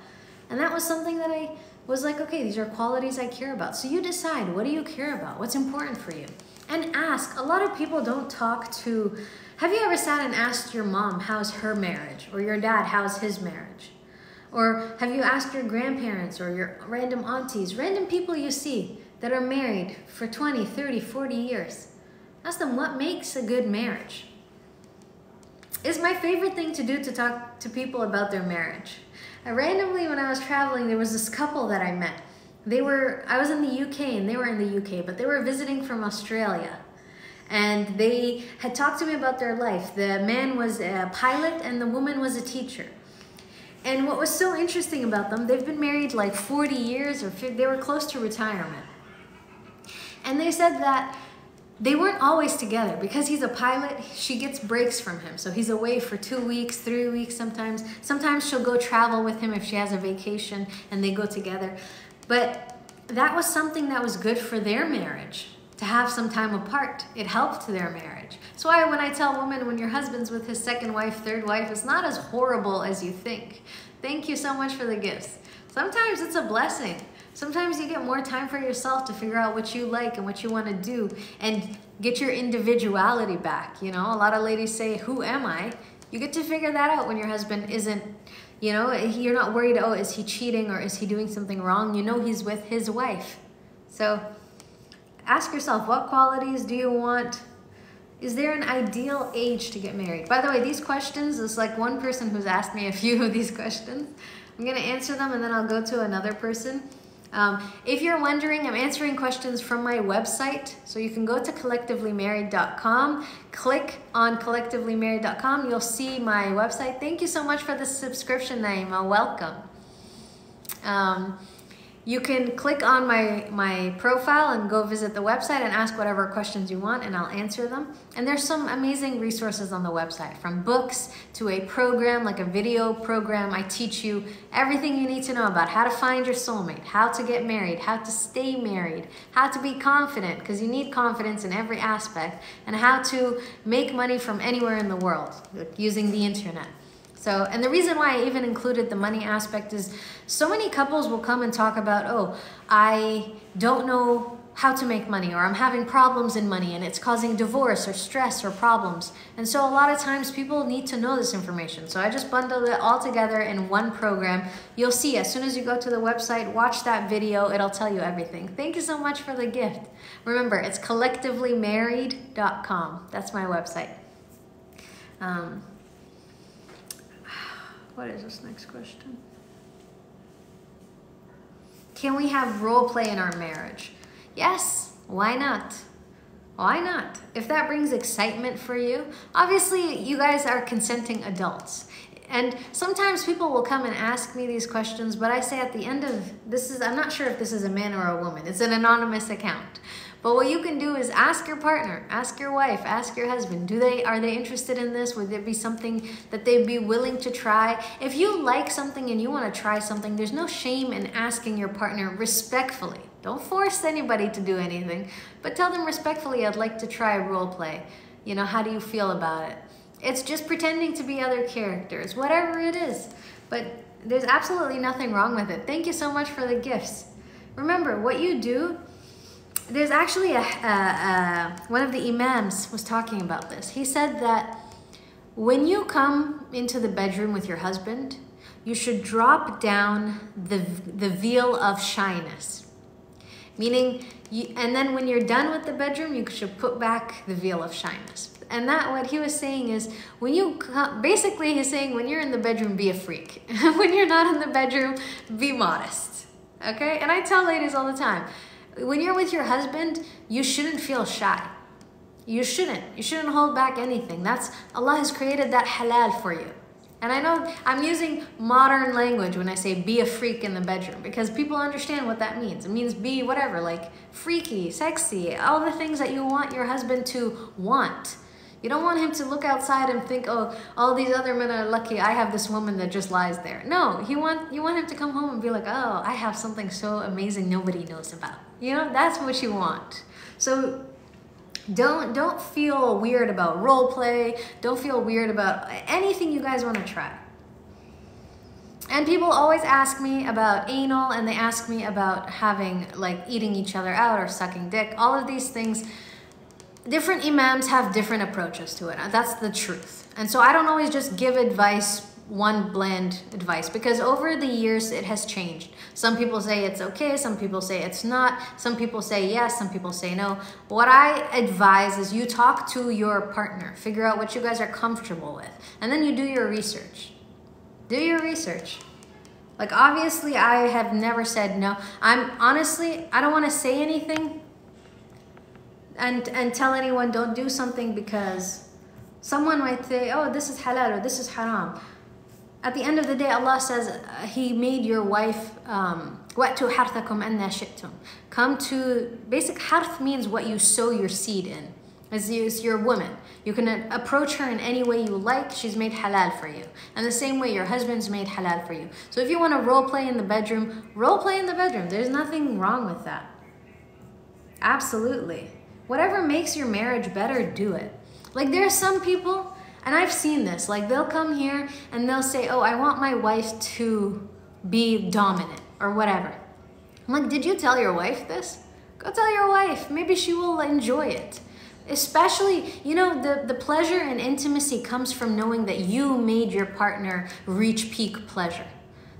And that was something that I was like, okay, these are qualities I care about. So you decide, what do you care about? What's important for you? And ask. A lot of people don't talk to have you ever sat and asked your mom, how's her marriage? Or your dad, how's his marriage? Or have you asked your grandparents or your random aunties, random people you see that are married for 20, 30, 40 years? Ask them what makes a good marriage. It's my favorite thing to do to talk to people about their marriage. I randomly, when I was traveling, there was this couple that I met. They were, I was in the UK and they were in the UK, but they were visiting from Australia and they had talked to me about their life. The man was a pilot and the woman was a teacher. And what was so interesting about them, they've been married like 40 years or 50, they were close to retirement. And they said that they weren't always together because he's a pilot she gets breaks from him so he's away for two weeks three weeks sometimes sometimes she'll go travel with him if she has a vacation and they go together but that was something that was good for their marriage to have some time apart. It helped their marriage. That's why when I tell women when your husband's with his second wife, third wife, it's not as horrible as you think. Thank you so much for the gifts. Sometimes it's a blessing. Sometimes you get more time for yourself to figure out what you like and what you want to do and get your individuality back. You know, a lot of ladies say, Who am I? You get to figure that out when your husband isn't, you know, you're not worried, oh, is he cheating or is he doing something wrong? You know, he's with his wife. So ask yourself what qualities do you want? Is there an ideal age to get married? By the way, these questions, is like one person who's asked me a few of these questions. I'm gonna answer them and then I'll go to another person. Um, if you're wondering, I'm answering questions from my website. So you can go to collectivelymarried.com, click on collectivelymarried.com. You'll see my website. Thank you so much for the subscription, Naima. Welcome. Um, you can click on my, my profile and go visit the website and ask whatever questions you want and I'll answer them. And there's some amazing resources on the website from books to a program like a video program. I teach you everything you need to know about how to find your soulmate, how to get married, how to stay married, how to be confident because you need confidence in every aspect and how to make money from anywhere in the world using the internet. So, and the reason why I even included the money aspect is so many couples will come and talk about, oh, I don't know how to make money or I'm having problems in money and it's causing divorce or stress or problems. And so a lot of times people need to know this information. So I just bundled it all together in one program. You'll see as soon as you go to the website, watch that video, it'll tell you everything. Thank you so much for the gift. Remember, it's collectivelymarried.com. That's my website. Um, what is this next question? Can we have role play in our marriage? Yes, why not? Why not? If that brings excitement for you, obviously you guys are consenting adults. And sometimes people will come and ask me these questions, but I say at the end of this is, I'm not sure if this is a man or a woman. It's an anonymous account. But what you can do is ask your partner, ask your wife, ask your husband, do they are they interested in this? Would it be something that they'd be willing to try? If you like something and you want to try something, there's no shame in asking your partner respectfully. Don't force anybody to do anything, but tell them respectfully, I'd like to try a role play. You know, how do you feel about it? It's just pretending to be other characters, whatever it is. But there's absolutely nothing wrong with it. Thank you so much for the gifts. Remember, what you do there's actually a, one of the imams was talking about this. He said that when you come into the bedroom with your husband, you should drop down the, the veil of shyness. Meaning, you, and then when you're done with the bedroom, you should put back the veil of shyness. And that, what he was saying is, when you, basically he's saying when you're in the bedroom, be a freak. when you're not in the bedroom, be modest. Okay? And I tell ladies all the time, when you're with your husband, you shouldn't feel shy. You shouldn't. You shouldn't hold back anything. That's Allah has created that halal for you. And I know I'm using modern language when I say be a freak in the bedroom because people understand what that means. It means be whatever, like freaky, sexy, all the things that you want your husband to want. You don't want him to look outside and think, oh, all these other men are lucky. I have this woman that just lies there. No, you want you want him to come home and be like, oh, I have something so amazing nobody knows about. You know, that's what you want. So don't don't feel weird about role play. Don't feel weird about anything you guys want to try. And people always ask me about anal and they ask me about having like eating each other out or sucking dick. All of these things different imams have different approaches to it. Uh, that's the truth. And so I don't always just give advice, one bland advice, because over the years it has changed. Some people say it's okay, some people say it's not, some people say yes, some people say no. What I advise is you talk to your partner, figure out what you guys are comfortable with, and then you do your research. Do your research. Like obviously I have never said no. I'm honestly, I don't want to say anything and and tell anyone don't do something because someone might say oh this is halal or this is haram. At the end of the day allah says uh, he made your wife um, Watu hartakum and Nashum. come to basic harth means what you sow your seed in. As is your woman. You can approach her in any way you like. She's made halal for you. And the same way your husband's made halal for you. So if you want to role play in the bedroom role play in the bedroom. There's nothing wrong with that. Absolutely Whatever makes your marriage better, do it. Like there are some people, and I've seen this, like they'll come here and they'll say, oh, I want my wife to be dominant or whatever. I'm like, did you tell your wife this? Go tell your wife. Maybe she will enjoy it. Especially, you know, the, the pleasure and intimacy comes from knowing that you made your partner reach peak pleasure.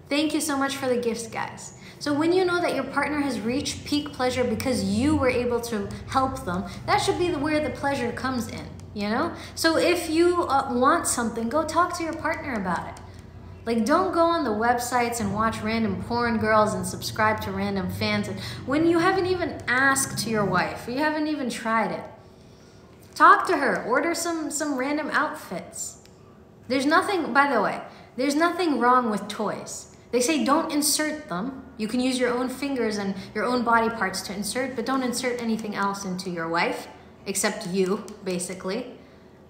Thank you so much for the gifts, guys. So when you know that your partner has reached peak pleasure because you were able to help them, that should be where the pleasure comes in, you know? So if you uh, want something, go talk to your partner about it. Like, don't go on the websites and watch random porn girls and subscribe to random fans when you haven't even asked to your wife, you haven't even tried it. Talk to her, order some, some random outfits. There's nothing, by the way, there's nothing wrong with toys. They say don't insert them. You can use your own fingers and your own body parts to insert, but don't insert anything else into your wife, except you, basically.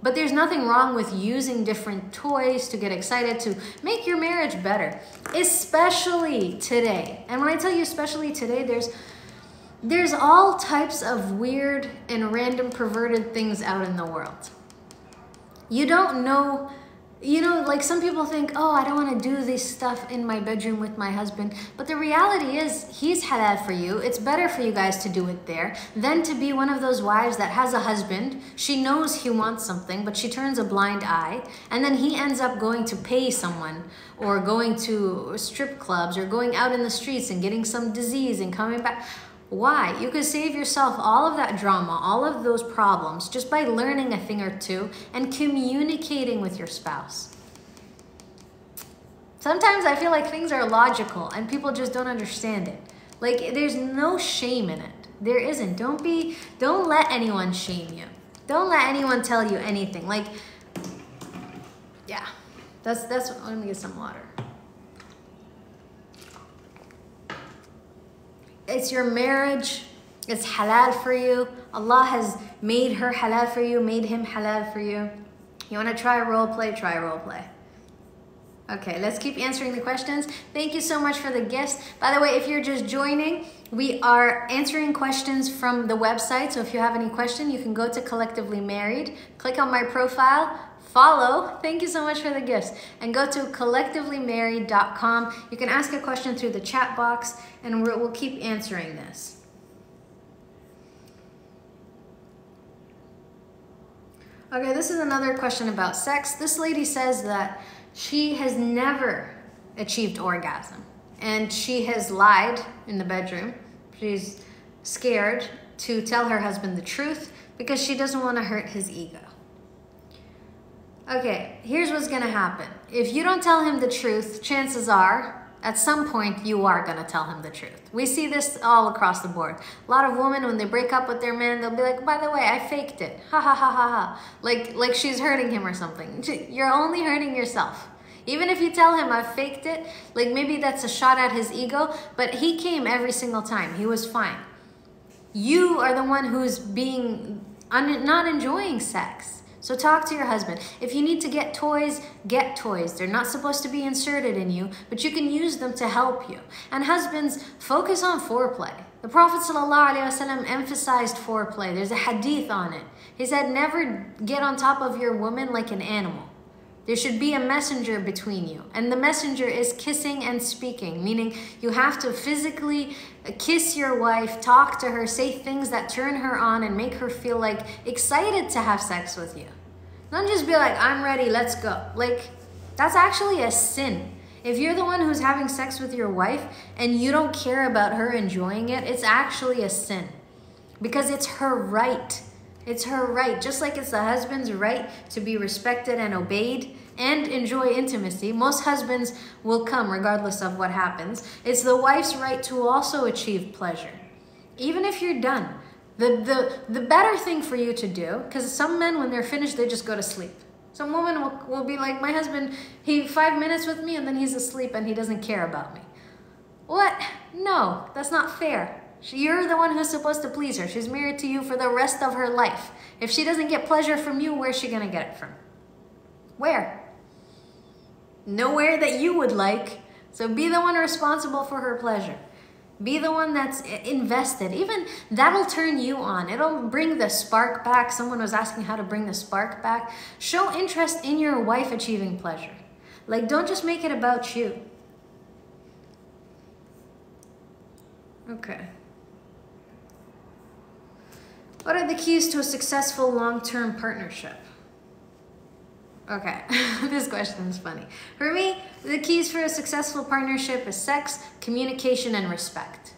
But there's nothing wrong with using different toys to get excited to make your marriage better, especially today. And when I tell you especially today, there's there's all types of weird and random perverted things out in the world. You don't know you know, like some people think, oh, I don't want to do this stuff in my bedroom with my husband. But the reality is, he's halal for you. It's better for you guys to do it there than to be one of those wives that has a husband. She knows he wants something, but she turns a blind eye. And then he ends up going to pay someone or going to strip clubs or going out in the streets and getting some disease and coming back. Why? You could save yourself all of that drama, all of those problems, just by learning a thing or two and communicating with your spouse. Sometimes I feel like things are logical and people just don't understand it. Like there's no shame in it. There isn't. Don't be don't let anyone shame you. Don't let anyone tell you anything. Like yeah. That's that's let me get some water. It's your marriage. It's halal for you. Allah has made her halal for you, made him halal for you. You want to try a role play? Try role play. Okay, let's keep answering the questions. Thank you so much for the gifts. By the way, if you're just joining, we are answering questions from the website. So if you have any question, you can go to Collectively Married, click on my profile, follow. Thank you so much for the gifts. And go to collectivelymarried.com. You can ask a question through the chat box and we'll keep answering this. Okay, this is another question about sex. This lady says that she has never achieved orgasm and she has lied in the bedroom. She's scared to tell her husband the truth because she doesn't want to hurt his ego. Okay, here's what's gonna happen. If you don't tell him the truth, chances are, at some point, you are gonna tell him the truth. We see this all across the board. A lot of women, when they break up with their man, they'll be like, by the way, I faked it. Ha ha ha ha ha. Like, like she's hurting him or something. You're only hurting yourself. Even if you tell him I faked it, like maybe that's a shot at his ego, but he came every single time. He was fine. You are the one who's being, not enjoying sex. So talk to your husband. If you need to get toys, get toys. They're not supposed to be inserted in you, but you can use them to help you. And husbands, focus on foreplay. The Prophet ﷺ emphasized foreplay. There's a hadith on it. He said, never get on top of your woman like an animal. There should be a messenger between you. And the messenger is kissing and speaking, meaning you have to physically kiss your wife, talk to her, say things that turn her on and make her feel like excited to have sex with you. Don't just be like, I'm ready, let's go. Like, that's actually a sin. If you're the one who's having sex with your wife and you don't care about her enjoying it, it's actually a sin because it's her right. It's her right, just like it's the husband's right to be respected and obeyed and enjoy intimacy. Most husbands will come regardless of what happens. It's the wife's right to also achieve pleasure. Even if you're done. The, the, the better thing for you to do, because some men, when they're finished, they just go to sleep. Some woman will, will be like, my husband, he five minutes with me and then he's asleep and he doesn't care about me. What? No, that's not fair. You're the one who's supposed to please her. She's married to you for the rest of her life. If she doesn't get pleasure from you, where's she going to get it from? Where? Nowhere that you would like. So be the one responsible for her pleasure. Be the one that's invested. Even that'll turn you on. It'll bring the spark back. Someone was asking how to bring the spark back. Show interest in your wife achieving pleasure. Like, don't just make it about you. Okay. What are the keys to a successful long-term partnership? Okay, this question is funny. For me, the keys for a successful partnership is sex, communication, and respect.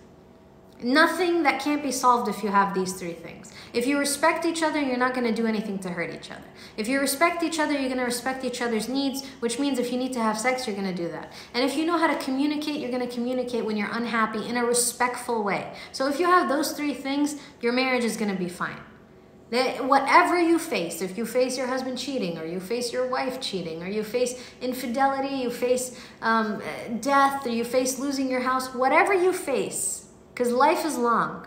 Nothing that can't be solved if you have these three things. If you respect each other, you're not going to do anything to hurt each other. If you respect each other, you're going to respect each other's needs, which means if you need to have sex, you're going to do that. And if you know how to communicate, you're going to communicate when you're unhappy in a respectful way. So if you have those three things, your marriage is going to be fine. That whatever you face, if you face your husband cheating, or you face your wife cheating, or you face infidelity, you face um, death, or you face losing your house, whatever you face, because life is long.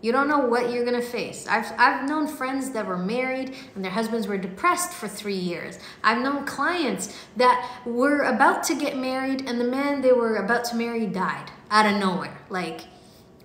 You don't know what you're gonna face. I've, I've known friends that were married and their husbands were depressed for three years. I've known clients that were about to get married and the man they were about to marry died out of nowhere. Like,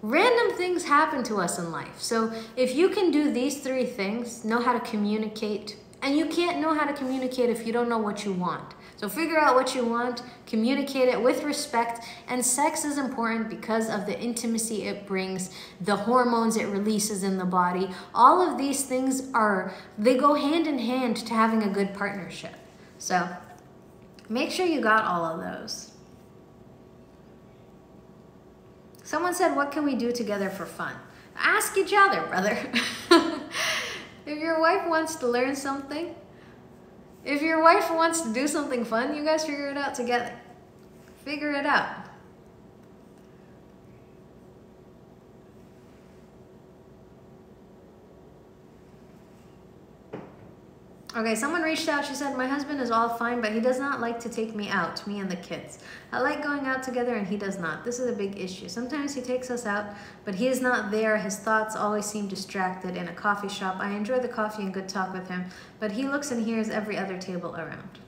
random things happen to us in life. So if you can do these three things, know how to communicate And you can't know how to communicate if you don't know what you want. So figure out what you want, communicate it with respect, and sex is important because of the intimacy it brings, the hormones it releases in the body. All of these things are, they go hand in hand to having a good partnership. So make sure you got all of those. Someone said, what can we do together for fun? Ask each other, brother. if your wife wants to learn something, if your wife wants to do something fun, you guys figure it out together. Figure it out. Okay, someone reached out. She said, My husband is all fine, but he does not like to take me out, me and the kids. I like going out together, and he does not. This is a big issue. Sometimes he takes us out, but he is not there. His thoughts always seem distracted in a coffee shop. I enjoy the coffee and good talk with him, but he looks and hears every other table around.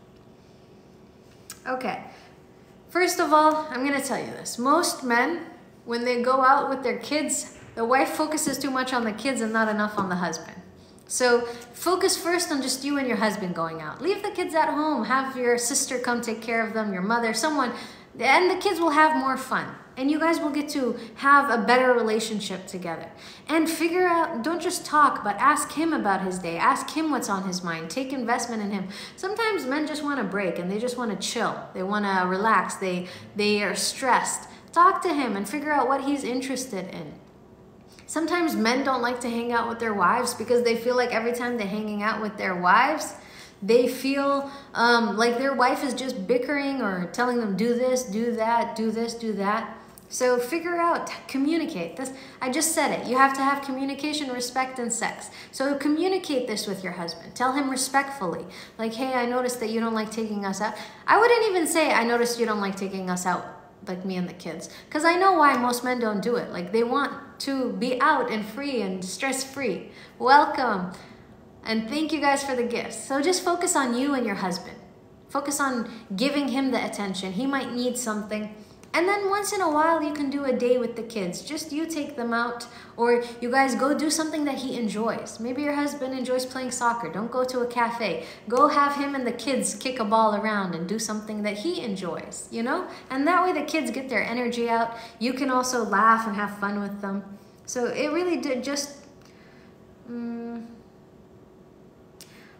Okay, first of all, I'm going to tell you this. Most men, when they go out with their kids, the wife focuses too much on the kids and not enough on the husband. So focus first on just you and your husband going out. Leave the kids at home. Have your sister come take care of them, your mother, someone, and the kids will have more fun. And you guys will get to have a better relationship together. And figure out, don't just talk, but ask him about his day. Ask him what's on his mind. Take investment in him. Sometimes men just want to break and they just want to chill. They want to relax. They, they are stressed. Talk to him and figure out what he's interested in. Sometimes men don't like to hang out with their wives because they feel like every time they're hanging out with their wives, they feel um, like their wife is just bickering or telling them, do this, do that, do this, do that. So figure out, communicate. This I just said it. You have to have communication, respect, and sex. So communicate this with your husband. Tell him respectfully. Like, hey, I noticed that you don't like taking us out. I wouldn't even say, I noticed you don't like taking us out like me and the kids. Because I know why most men don't do it. Like they want to be out and free and stress free. Welcome. And thank you guys for the gifts. So just focus on you and your husband. Focus on giving him the attention. He might need something. And then once in a while, you can do a day with the kids. Just you take them out, or you guys go do something that he enjoys. Maybe your husband enjoys playing soccer. Don't go to a cafe. Go have him and the kids kick a ball around and do something that he enjoys, you know? And that way the kids get their energy out. You can also laugh and have fun with them. So it really did just. Um,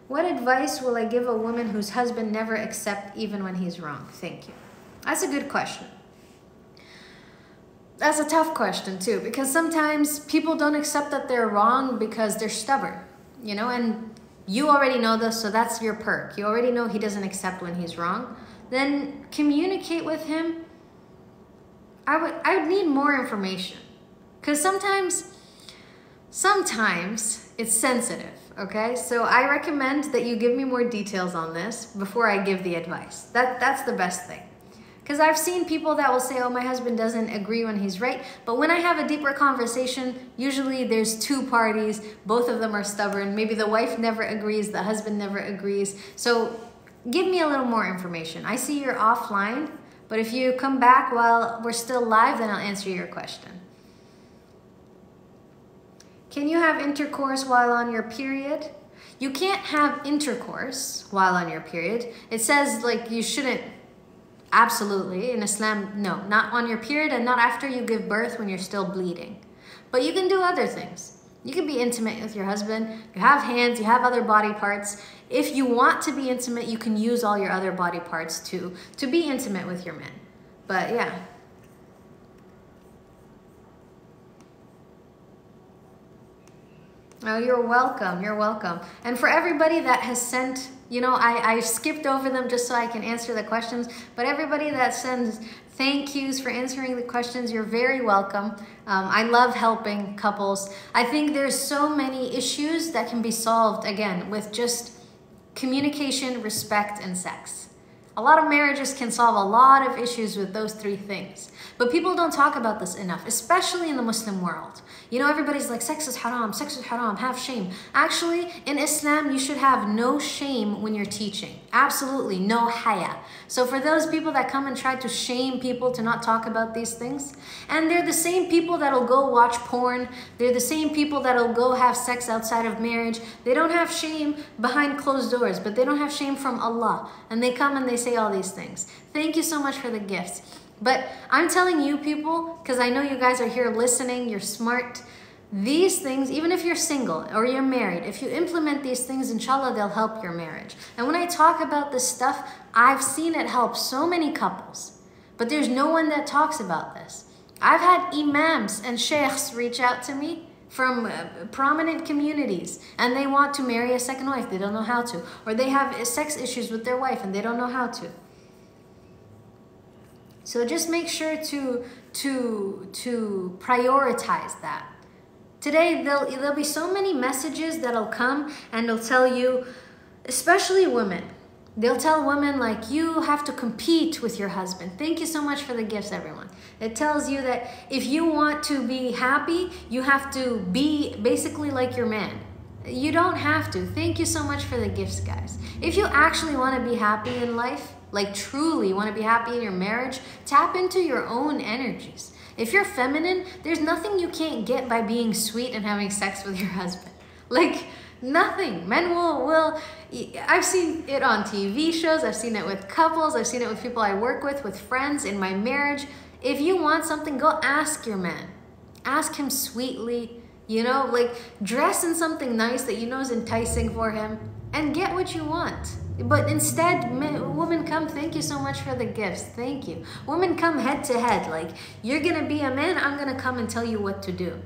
what advice will I give a woman whose husband never accepts even when he's wrong? Thank you. That's a good question that's a tough question too because sometimes people don't accept that they're wrong because they're stubborn you know and you already know this so that's your perk. You already know he doesn't accept when he's wrong. Then communicate with him. I would i would need more information because sometimes sometimes it's sensitive okay? So i recommend that you give me more details on this before i give the advice. That that's the best thing because I've seen people that will say, oh, my husband doesn't agree when he's right. But when I have a deeper conversation, usually there's two parties, both of them are stubborn. Maybe the wife never agrees, the husband never agrees. So give me a little more information. I see you're offline, but if you come back while we're still live, then I'll answer your question. Can you have intercourse while on your period? You can't have intercourse while on your period. It says like you shouldn't Absolutely. In Islam, no. Not on your period and not after you give birth when you're still bleeding. But you can do other things. You can be intimate with your husband. You have hands, you have other body parts. If you want to be intimate, you can use all your other body parts too to be intimate with your men. But yeah, Oh, you're welcome. You're welcome. And for everybody that has sent, you know, I, I skipped over them just so I can answer the questions, but everybody that sends thank yous for answering the questions, you're very welcome. Um, I love helping couples. I think there's so many issues that can be solved, again, with just communication, respect, and sex. A lot of marriages can solve a lot of issues with those three things. But people don't talk about this enough, especially in the Muslim world. You know, everybody's like, sex is haram, sex is haram, have shame. Actually, in Islam, you should have no shame when you're teaching. Absolutely, no haya. So for those people that come and try to shame people to not talk about these things, and they're the same people that'll go watch porn, they're the same people that'll go have sex outside of marriage. They don't have shame behind closed doors, but they don't have shame from Allah. And they come and they say all these things. Thank you so much for the gifts. But I'm telling you people, because I know you guys are here listening, you're smart. These things, even if you're single or you're married, if you implement these things, inshallah, they'll help your marriage. And when I talk about this stuff, I've seen it help so many couples. But there's no one that talks about this. I've had imams and sheikhs reach out to me from uh, prominent communities and they want to marry a second wife, they don't know how to. Or they have sex issues with their wife and they don't know how to. So just make sure to, to, to prioritize that. Today, there'll, there'll be so many messages that'll come and they'll tell you, especially women, they'll tell women like, you have to compete with your husband. Thank you so much for the gifts, everyone. It tells you that if you want to be happy, you have to be basically like your man. You don't have to. Thank you so much for the gifts, guys. If you actually want to be happy in life, like truly want to be happy in your marriage, tap into your own energies. If you're feminine, there's nothing you can't get by being sweet and having sex with your husband. Like nothing. Men will will I've seen it on TV shows, I've seen it with couples, I've seen it with people I work with, with friends in my marriage. If you want something, go ask your man. Ask him sweetly, you know, like dress in something nice that you know is enticing for him and get what you want. But instead, men, women come, thank you so much for the gifts. Thank you. Women come head to head. Like, you're going to be a man, I'm going to come and tell you what to do.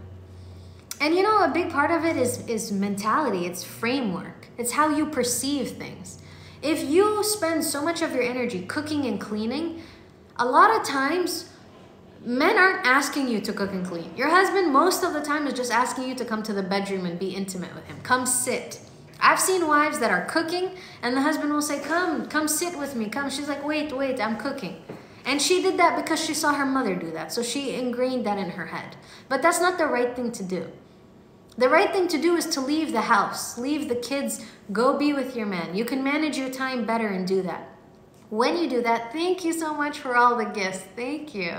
And you know, a big part of it is, is mentality, it's framework, it's how you perceive things. If you spend so much of your energy cooking and cleaning, a lot of times men aren't asking you to cook and clean. Your husband, most of the time, is just asking you to come to the bedroom and be intimate with him. Come sit. I've seen wives that are cooking and the husband will say, Come, come sit with me, come. She's like, Wait, wait, I'm cooking. And she did that because she saw her mother do that. So she ingrained that in her head. But that's not the right thing to do. The right thing to do is to leave the house, leave the kids, go be with your man. You can manage your time better and do that. When you do that, thank you so much for all the gifts. Thank you.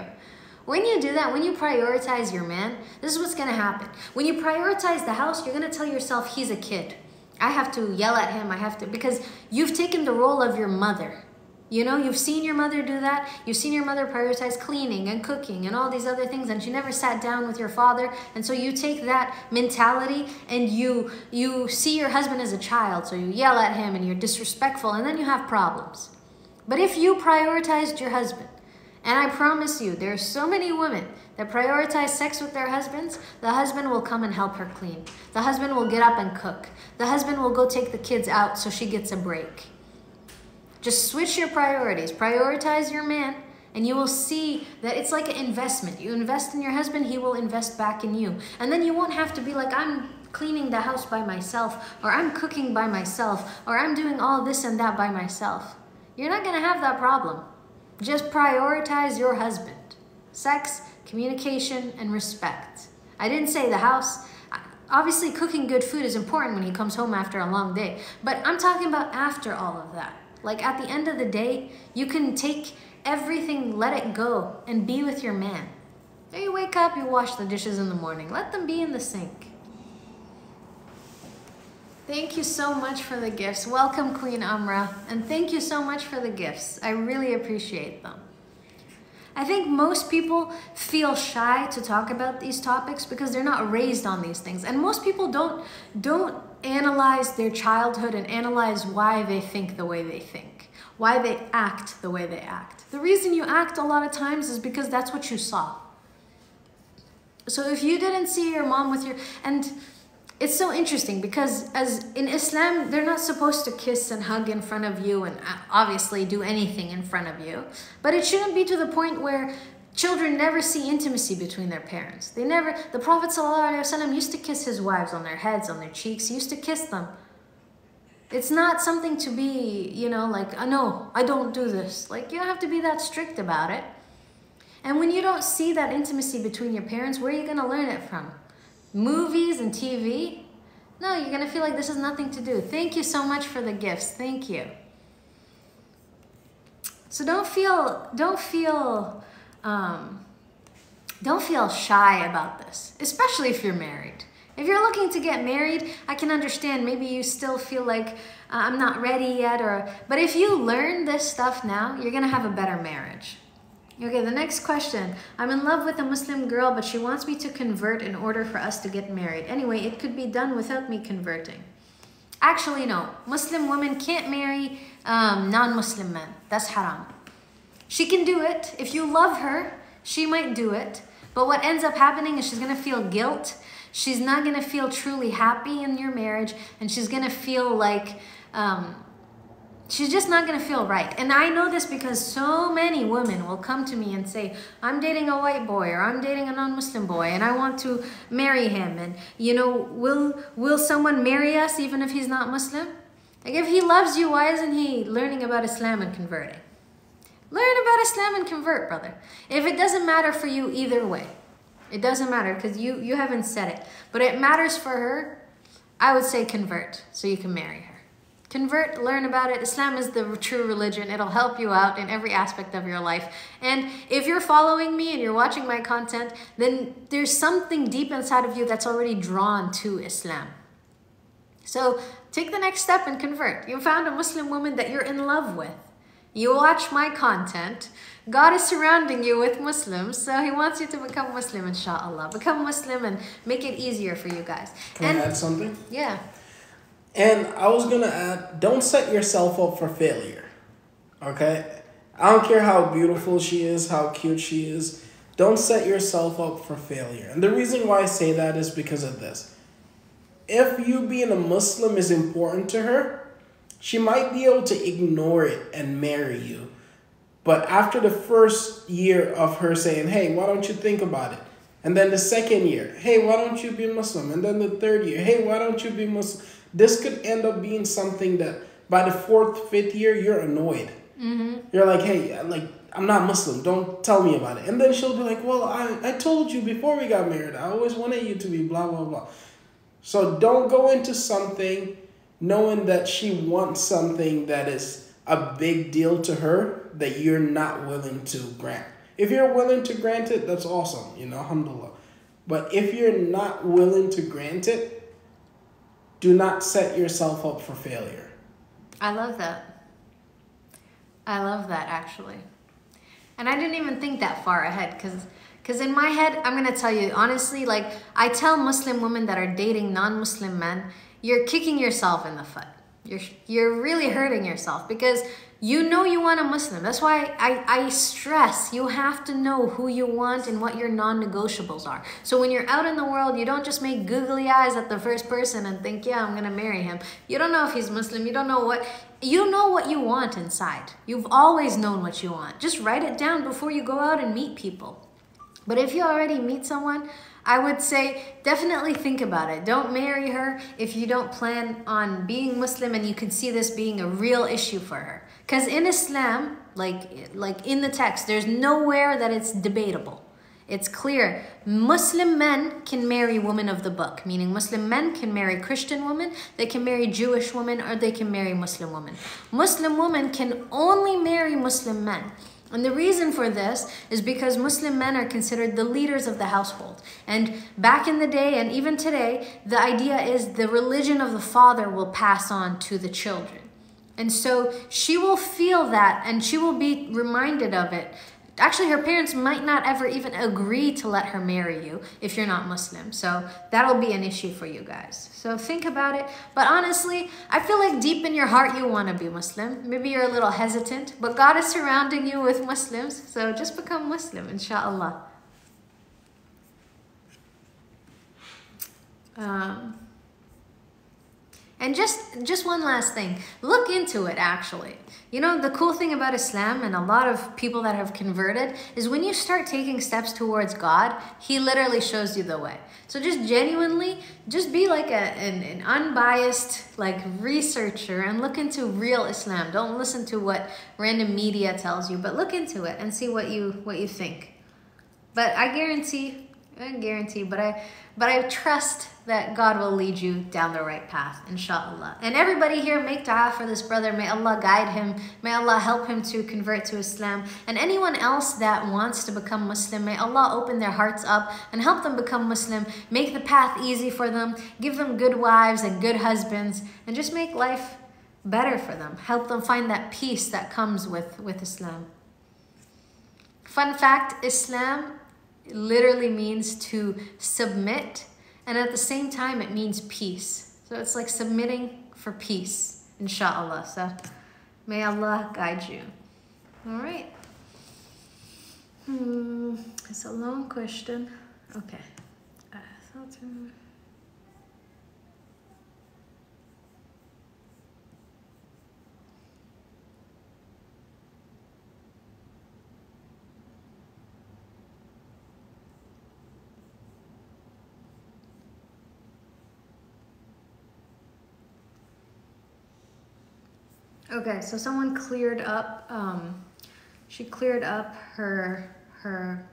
When you do that, when you prioritize your man, this is what's gonna happen. When you prioritize the house, you're gonna tell yourself he's a kid. I have to yell at him. I have to, because you've taken the role of your mother. You know, you've seen your mother do that. You've seen your mother prioritize cleaning and cooking and all these other things, and she never sat down with your father. And so you take that mentality and you you see your husband as a child, so you yell at him and you're disrespectful, and then you have problems. But if you prioritized your husband, and I promise you, there are so many women that prioritize sex with their husbands, the husband will come and help her clean. The husband will get up and cook. The husband will go take the kids out so she gets a break. Just switch your priorities. Prioritize your man, and you will see that it's like an investment. You invest in your husband, he will invest back in you. And then you won't have to be like, I'm cleaning the house by myself, or I'm cooking by myself, or I'm doing all this and that by myself. You're not going to have that problem. Just prioritize your husband. Sex, communication, and respect. I didn't say the house. Obviously, cooking good food is important when he comes home after a long day, but I'm talking about after all of that. Like at the end of the day, you can take everything, let it go, and be with your man. You wake up, you wash the dishes in the morning. Let them be in the sink. Thank you so much for the gifts. Welcome, Queen Amra, and thank you so much for the gifts. I really appreciate them. I think most people feel shy to talk about these topics because they're not raised on these things. And most people don't don't analyze their childhood and analyze why they think the way they think, why they act the way they act. The reason you act a lot of times is because that's what you saw. So if you didn't see your mom with your and it's so interesting because as in Islam, they're not supposed to kiss and hug in front of you and uh, obviously do anything in front of you. But it shouldn't be to the point where children never see intimacy between their parents. They never, the Prophet ﷺ used to kiss his wives on their heads, on their cheeks. He used to kiss them. It's not something to be, you know, like, oh, no, I don't do this. Like, you don't have to be that strict about it. And when you don't see that intimacy between your parents, where are you going to learn it from? Movies and TV? No, you're to feel like this has nothing to do. Thank you so much for the gifts. Thank you. So don't feel, don't feel, um, don't feel shy about this, especially if you're married. If you're looking to get married, I can understand maybe you still feel like uh, I'm not ready yet or but if you learn this stuff now, you're going to have a better marriage. Okay, the next question. I'm in love with a Muslim girl, but she wants me to convert in order for us to get married. Anyway, it could be done without me converting. Actually, no. Muslim women can't marry um, non-Muslim men. That's haram. She can do it. If you love her, she might do it. But what ends up happening is she's going to feel guilt. She's not going to feel truly happy in your marriage. And she's going to feel like um, she's just not going to feel right. And I know this because so many women will come to me and say, I'm dating a white boy or I'm dating a non-Muslim boy and I want to marry him. And, you know, will, will someone marry us even if he's not Muslim? Like, if he loves you, why isn't he learning about Islam and converting? Learn about Islam and convert, brother. If it doesn't matter for you either way, it doesn't matter because you, you haven't said it. But it matters for her, I would say convert so you can marry her. Convert, learn about it. Islam is the true religion. It'll help you out in every aspect of your life. And if you're following me and you're watching my content, then there's something deep inside of you that's already drawn to Islam. So take the next step and convert. You found a Muslim woman that you're in love with. You watch my content. God is surrounding you with Muslims, so He wants you to become Muslim, inshallah. Become Muslim and make it easier for you guys. Can and, I add something? Yeah. And I was gonna add, don't set yourself up for failure. Okay? I don't care how beautiful she is, how cute she is. Don't set yourself up for failure. And the reason why I say that is because of this. If you being a Muslim is important to her, she might be able to ignore it and marry you. But after the first year of her saying, hey, why don't you think about it? And then the second year, hey, why don't you be Muslim? And then the third year, hey, why don't you be Muslim? This could end up being something that by the fourth, fifth year, you're annoyed. Mm-hmm. You're like, hey, like, I'm not Muslim. Don't tell me about it. And then she'll be like, well, I, I told you before we got married. I always wanted you to be blah, blah, blah. So don't go into something knowing that she wants something that is a big deal to her that you're not willing to grant. If you're willing to grant it, that's awesome, you know, alhamdulillah. But if you're not willing to grant it, do not set yourself up for failure. I love that. I love that actually. And I didn't even think that far ahead because because in my head, I'm going to tell you honestly, like I tell Muslim women that are dating non-Muslim men, you're kicking yourself in the foot. You're, you're really hurting yourself because you know you want a Muslim. That's why I, I stress you have to know who you want and what your non negotiables are. So when you're out in the world, you don't just make googly eyes at the first person and think, yeah, I'm going to marry him. You don't know if he's Muslim. You don't know what. You know what you want inside. You've always known what you want. Just write it down before you go out and meet people. But if you already meet someone, I would say definitely think about it. Don't marry her if you don't plan on being Muslim and you can see this being a real issue for her. Because in Islam, like, like in the text, there's nowhere that it's debatable. It's clear. Muslim men can marry women of the book, meaning Muslim men can marry Christian women, they can marry Jewish women, or they can marry Muslim women. Muslim women can only marry Muslim men. And the reason for this is because Muslim men are considered the leaders of the household. And back in the day, and even today, the idea is the religion of the father will pass on to the children. And so she will feel that and she will be reminded of it. Actually, her parents might not ever even agree to let her marry you if you're not Muslim. So that'll be an issue for you guys. So think about it. But honestly, I feel like deep in your heart you want to be Muslim. Maybe you're a little hesitant, but God is surrounding you with Muslims. So just become Muslim, inshallah. Um, And just just one last thing, look into it actually. You know, the cool thing about Islam and a lot of people that have converted is when you start taking steps towards God, He literally shows you the way. So just genuinely, just be like a, an, an unbiased like researcher and look into real Islam. Don't listen to what random media tells you, but look into it and see what you what you think. But I guarantee I guarantee, but I but I trust that God will lead you down the right path, inshallah. And everybody here, make dua for this brother. May Allah guide him. May Allah help him to convert to Islam. And anyone else that wants to become Muslim, may Allah open their hearts up and help them become Muslim. Make the path easy for them. Give them good wives and good husbands. And just make life better for them. Help them find that peace that comes with, with Islam. Fun fact Islam literally means to submit, and at the same time, it means peace. So it's like submitting for peace, inshallah. So may Allah guide you. All right. Hmm, it's a long question. Okay. Uh, Okay, so someone cleared up, um, she cleared up her, her,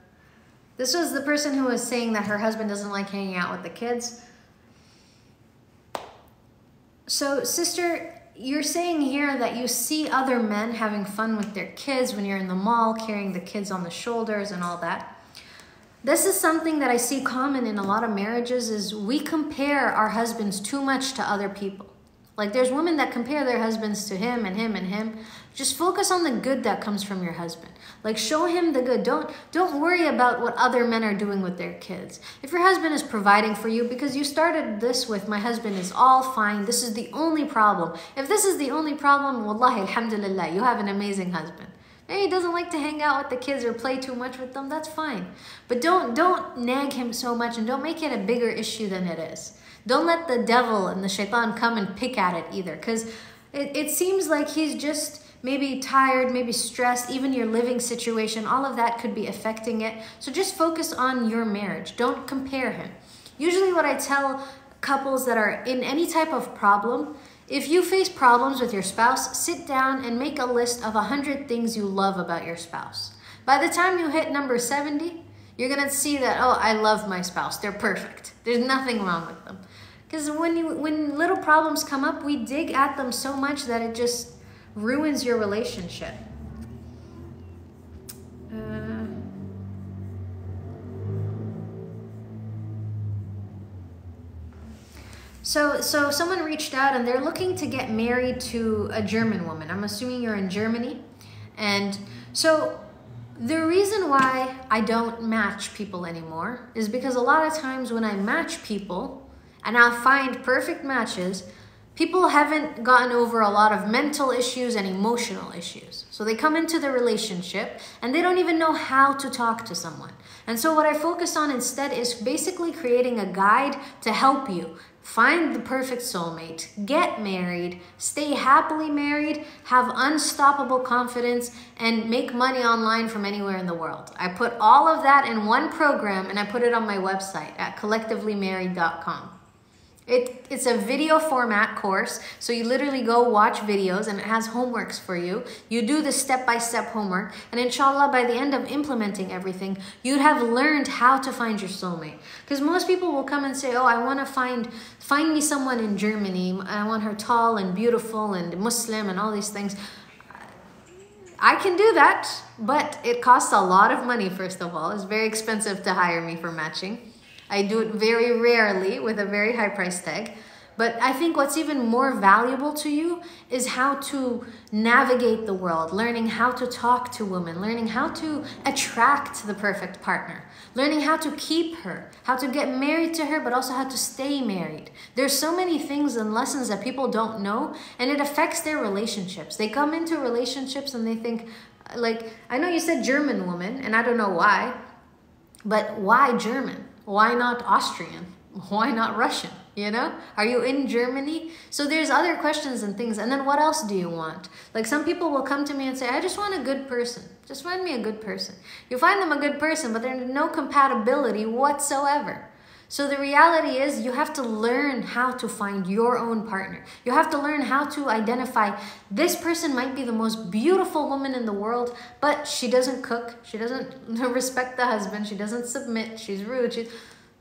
this was the person who was saying that her husband doesn't like hanging out with the kids. So sister, you're saying here that you see other men having fun with their kids when you're in the mall, carrying the kids on the shoulders and all that. This is something that I see common in a lot of marriages is we compare our husbands too much to other people. Like there's women that compare their husbands to him and him and him. Just focus on the good that comes from your husband. Like show him the good. Don't don't worry about what other men are doing with their kids. If your husband is providing for you because you started this with my husband is all fine. This is the only problem. If this is the only problem, wallahi alhamdulillah, you have an amazing husband. Maybe he doesn't like to hang out with the kids or play too much with them. That's fine. But don't don't nag him so much and don't make it a bigger issue than it is. Don't let the devil and the shaitan come and pick at it either because it, it seems like he's just maybe tired, maybe stressed, even your living situation, all of that could be affecting it. So just focus on your marriage. Don't compare him. Usually, what I tell couples that are in any type of problem, if you face problems with your spouse, sit down and make a list of 100 things you love about your spouse. By the time you hit number 70, you're gonna see that, oh, I love my spouse. They're perfect. There's nothing wrong with them. Because when you when little problems come up, we dig at them so much that it just ruins your relationship. Uh, so so someone reached out and they're looking to get married to a German woman. I'm assuming you're in Germany. And so the reason why I don't match people anymore is because a lot of times when I match people, and I'll find perfect matches, people haven't gotten over a lot of mental issues and emotional issues. So they come into the relationship and they don't even know how to talk to someone. And so what I focus on instead is basically creating a guide to help you find the perfect soulmate, get married, stay happily married, have unstoppable confidence, and make money online from anywhere in the world. I put all of that in one program and I put it on my website at collectivelymarried.com. It, it's a video format course, so you literally go watch videos and it has homeworks for you. You do the step-by-step -step homework, and inshallah, by the end of implementing everything, you'd have learned how to find your soulmate. Because most people will come and say, oh, I want to find, find me someone in Germany. I want her tall and beautiful and Muslim and all these things. I can do that, but it costs a lot of money, first of all. It's very expensive to hire me for matching. I do it very rarely with a very high price tag. But I think what's even more valuable to you is how to navigate the world, learning how to talk to women, learning how to attract the perfect partner, learning how to keep her, how to get married to her, but also how to stay married. There's so many things and lessons that people don't know, and it affects their relationships. They come into relationships and they think, like, I know you said German woman, and I don't know why, but why German? Why not Austrian? Why not Russian? You know? Are you in Germany? So there's other questions and things. And then what else do you want? Like some people will come to me and say, I just want a good person. Just find me a good person. You find them a good person, but there's no compatibility whatsoever. So the reality is you have to learn how to find your own partner. You have to learn how to identify this person might be the most beautiful woman in the world, but she doesn't cook, she doesn't respect the husband, she doesn't submit, she's rude. She,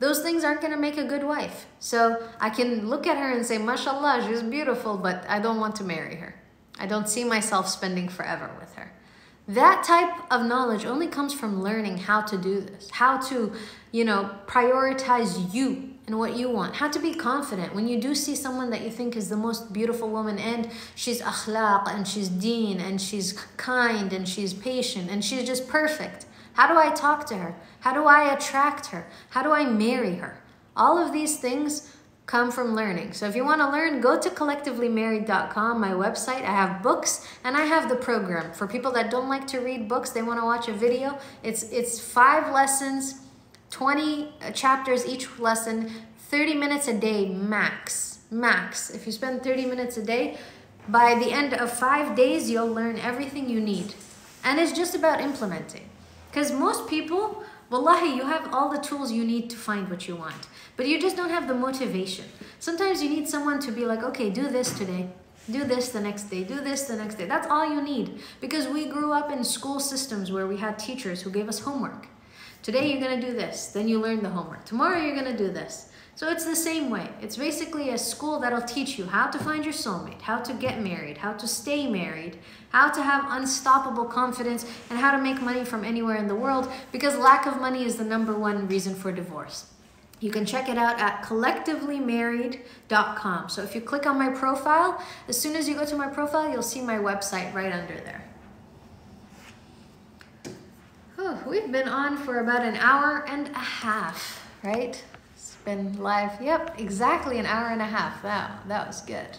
those things aren't going to make a good wife. So I can look at her and say, mashallah, she's beautiful, but I don't want to marry her. I don't see myself spending forever with her. That type of knowledge only comes from learning how to do this, how to, you know, prioritize you and what you want, how to be confident when you do see someone that you think is the most beautiful woman and she's akhlaq and she's deen and she's kind and she's patient and she's just perfect. How do I talk to her? How do I attract her? How do I marry her? All of these things come from learning. So if you want to learn, go to collectivelymarried.com, my website. I have books and I have the program. For people that don't like to read books, they want to watch a video. It's it's 5 lessons, 20 uh, chapters each lesson, 30 minutes a day max. Max. If you spend 30 minutes a day, by the end of 5 days you'll learn everything you need. And it's just about implementing. Cuz most people Wallahi, you have all the tools you need to find what you want, but you just don't have the motivation. Sometimes you need someone to be like, okay, do this today, do this the next day, do this the next day. That's all you need because we grew up in school systems where we had teachers who gave us homework. Today you're gonna do this, then you learn the homework. Tomorrow you're gonna do this. So it's the same way. It's basically a school that'll teach you how to find your soulmate, how to get married, how to stay married, how to have unstoppable confidence, and how to make money from anywhere in the world because lack of money is the number one reason for divorce. You can check it out at collectivelymarried.com. So if you click on my profile, as soon as you go to my profile, you'll see my website right under there. Whew, we've been on for about an hour and a half, right? It's been live. Yep, exactly an hour and a half. Wow, that was good.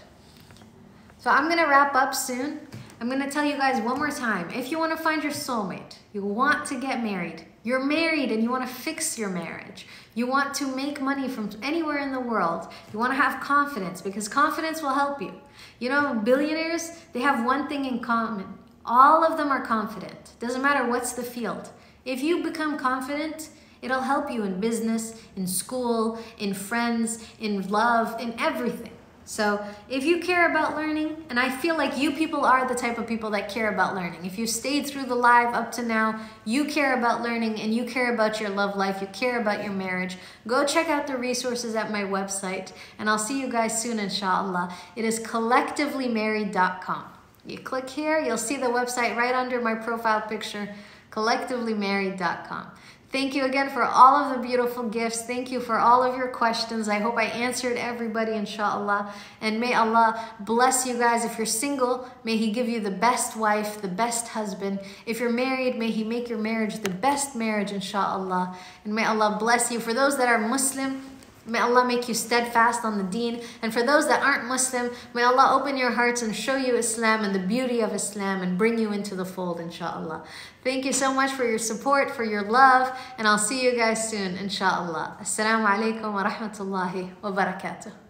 So I'm gonna wrap up soon. I'm gonna tell you guys one more time. If you wanna find your soulmate, you want to get married, you're married and you wanna fix your marriage, you want to make money from anywhere in the world, you wanna have confidence because confidence will help you. You know, billionaires, they have one thing in common. All of them are confident. Doesn't matter what's the field. If you become confident, It'll help you in business, in school, in friends, in love, in everything. So if you care about learning, and I feel like you people are the type of people that care about learning. If you stayed through the live up to now, you care about learning and you care about your love life, you care about your marriage, go check out the resources at my website and I'll see you guys soon inshallah. It is collectivelymarried.com. You click here, you'll see the website right under my profile picture, collectivelymarried.com. Thank you again for all of the beautiful gifts. Thank you for all of your questions. I hope I answered everybody, inshallah. And may Allah bless you guys. If you're single, may He give you the best wife, the best husband. If you're married, may He make your marriage the best marriage, inshallah. And may Allah bless you. For those that are Muslim, May Allah make you steadfast on the deen. And for those that aren't Muslim, may Allah open your hearts and show you Islam and the beauty of Islam and bring you into the fold, inshallah. Thank you so much for your support, for your love, and I'll see you guys soon, inshallah. Assalamu alaikum wa rahmatullahi wa barakatuh.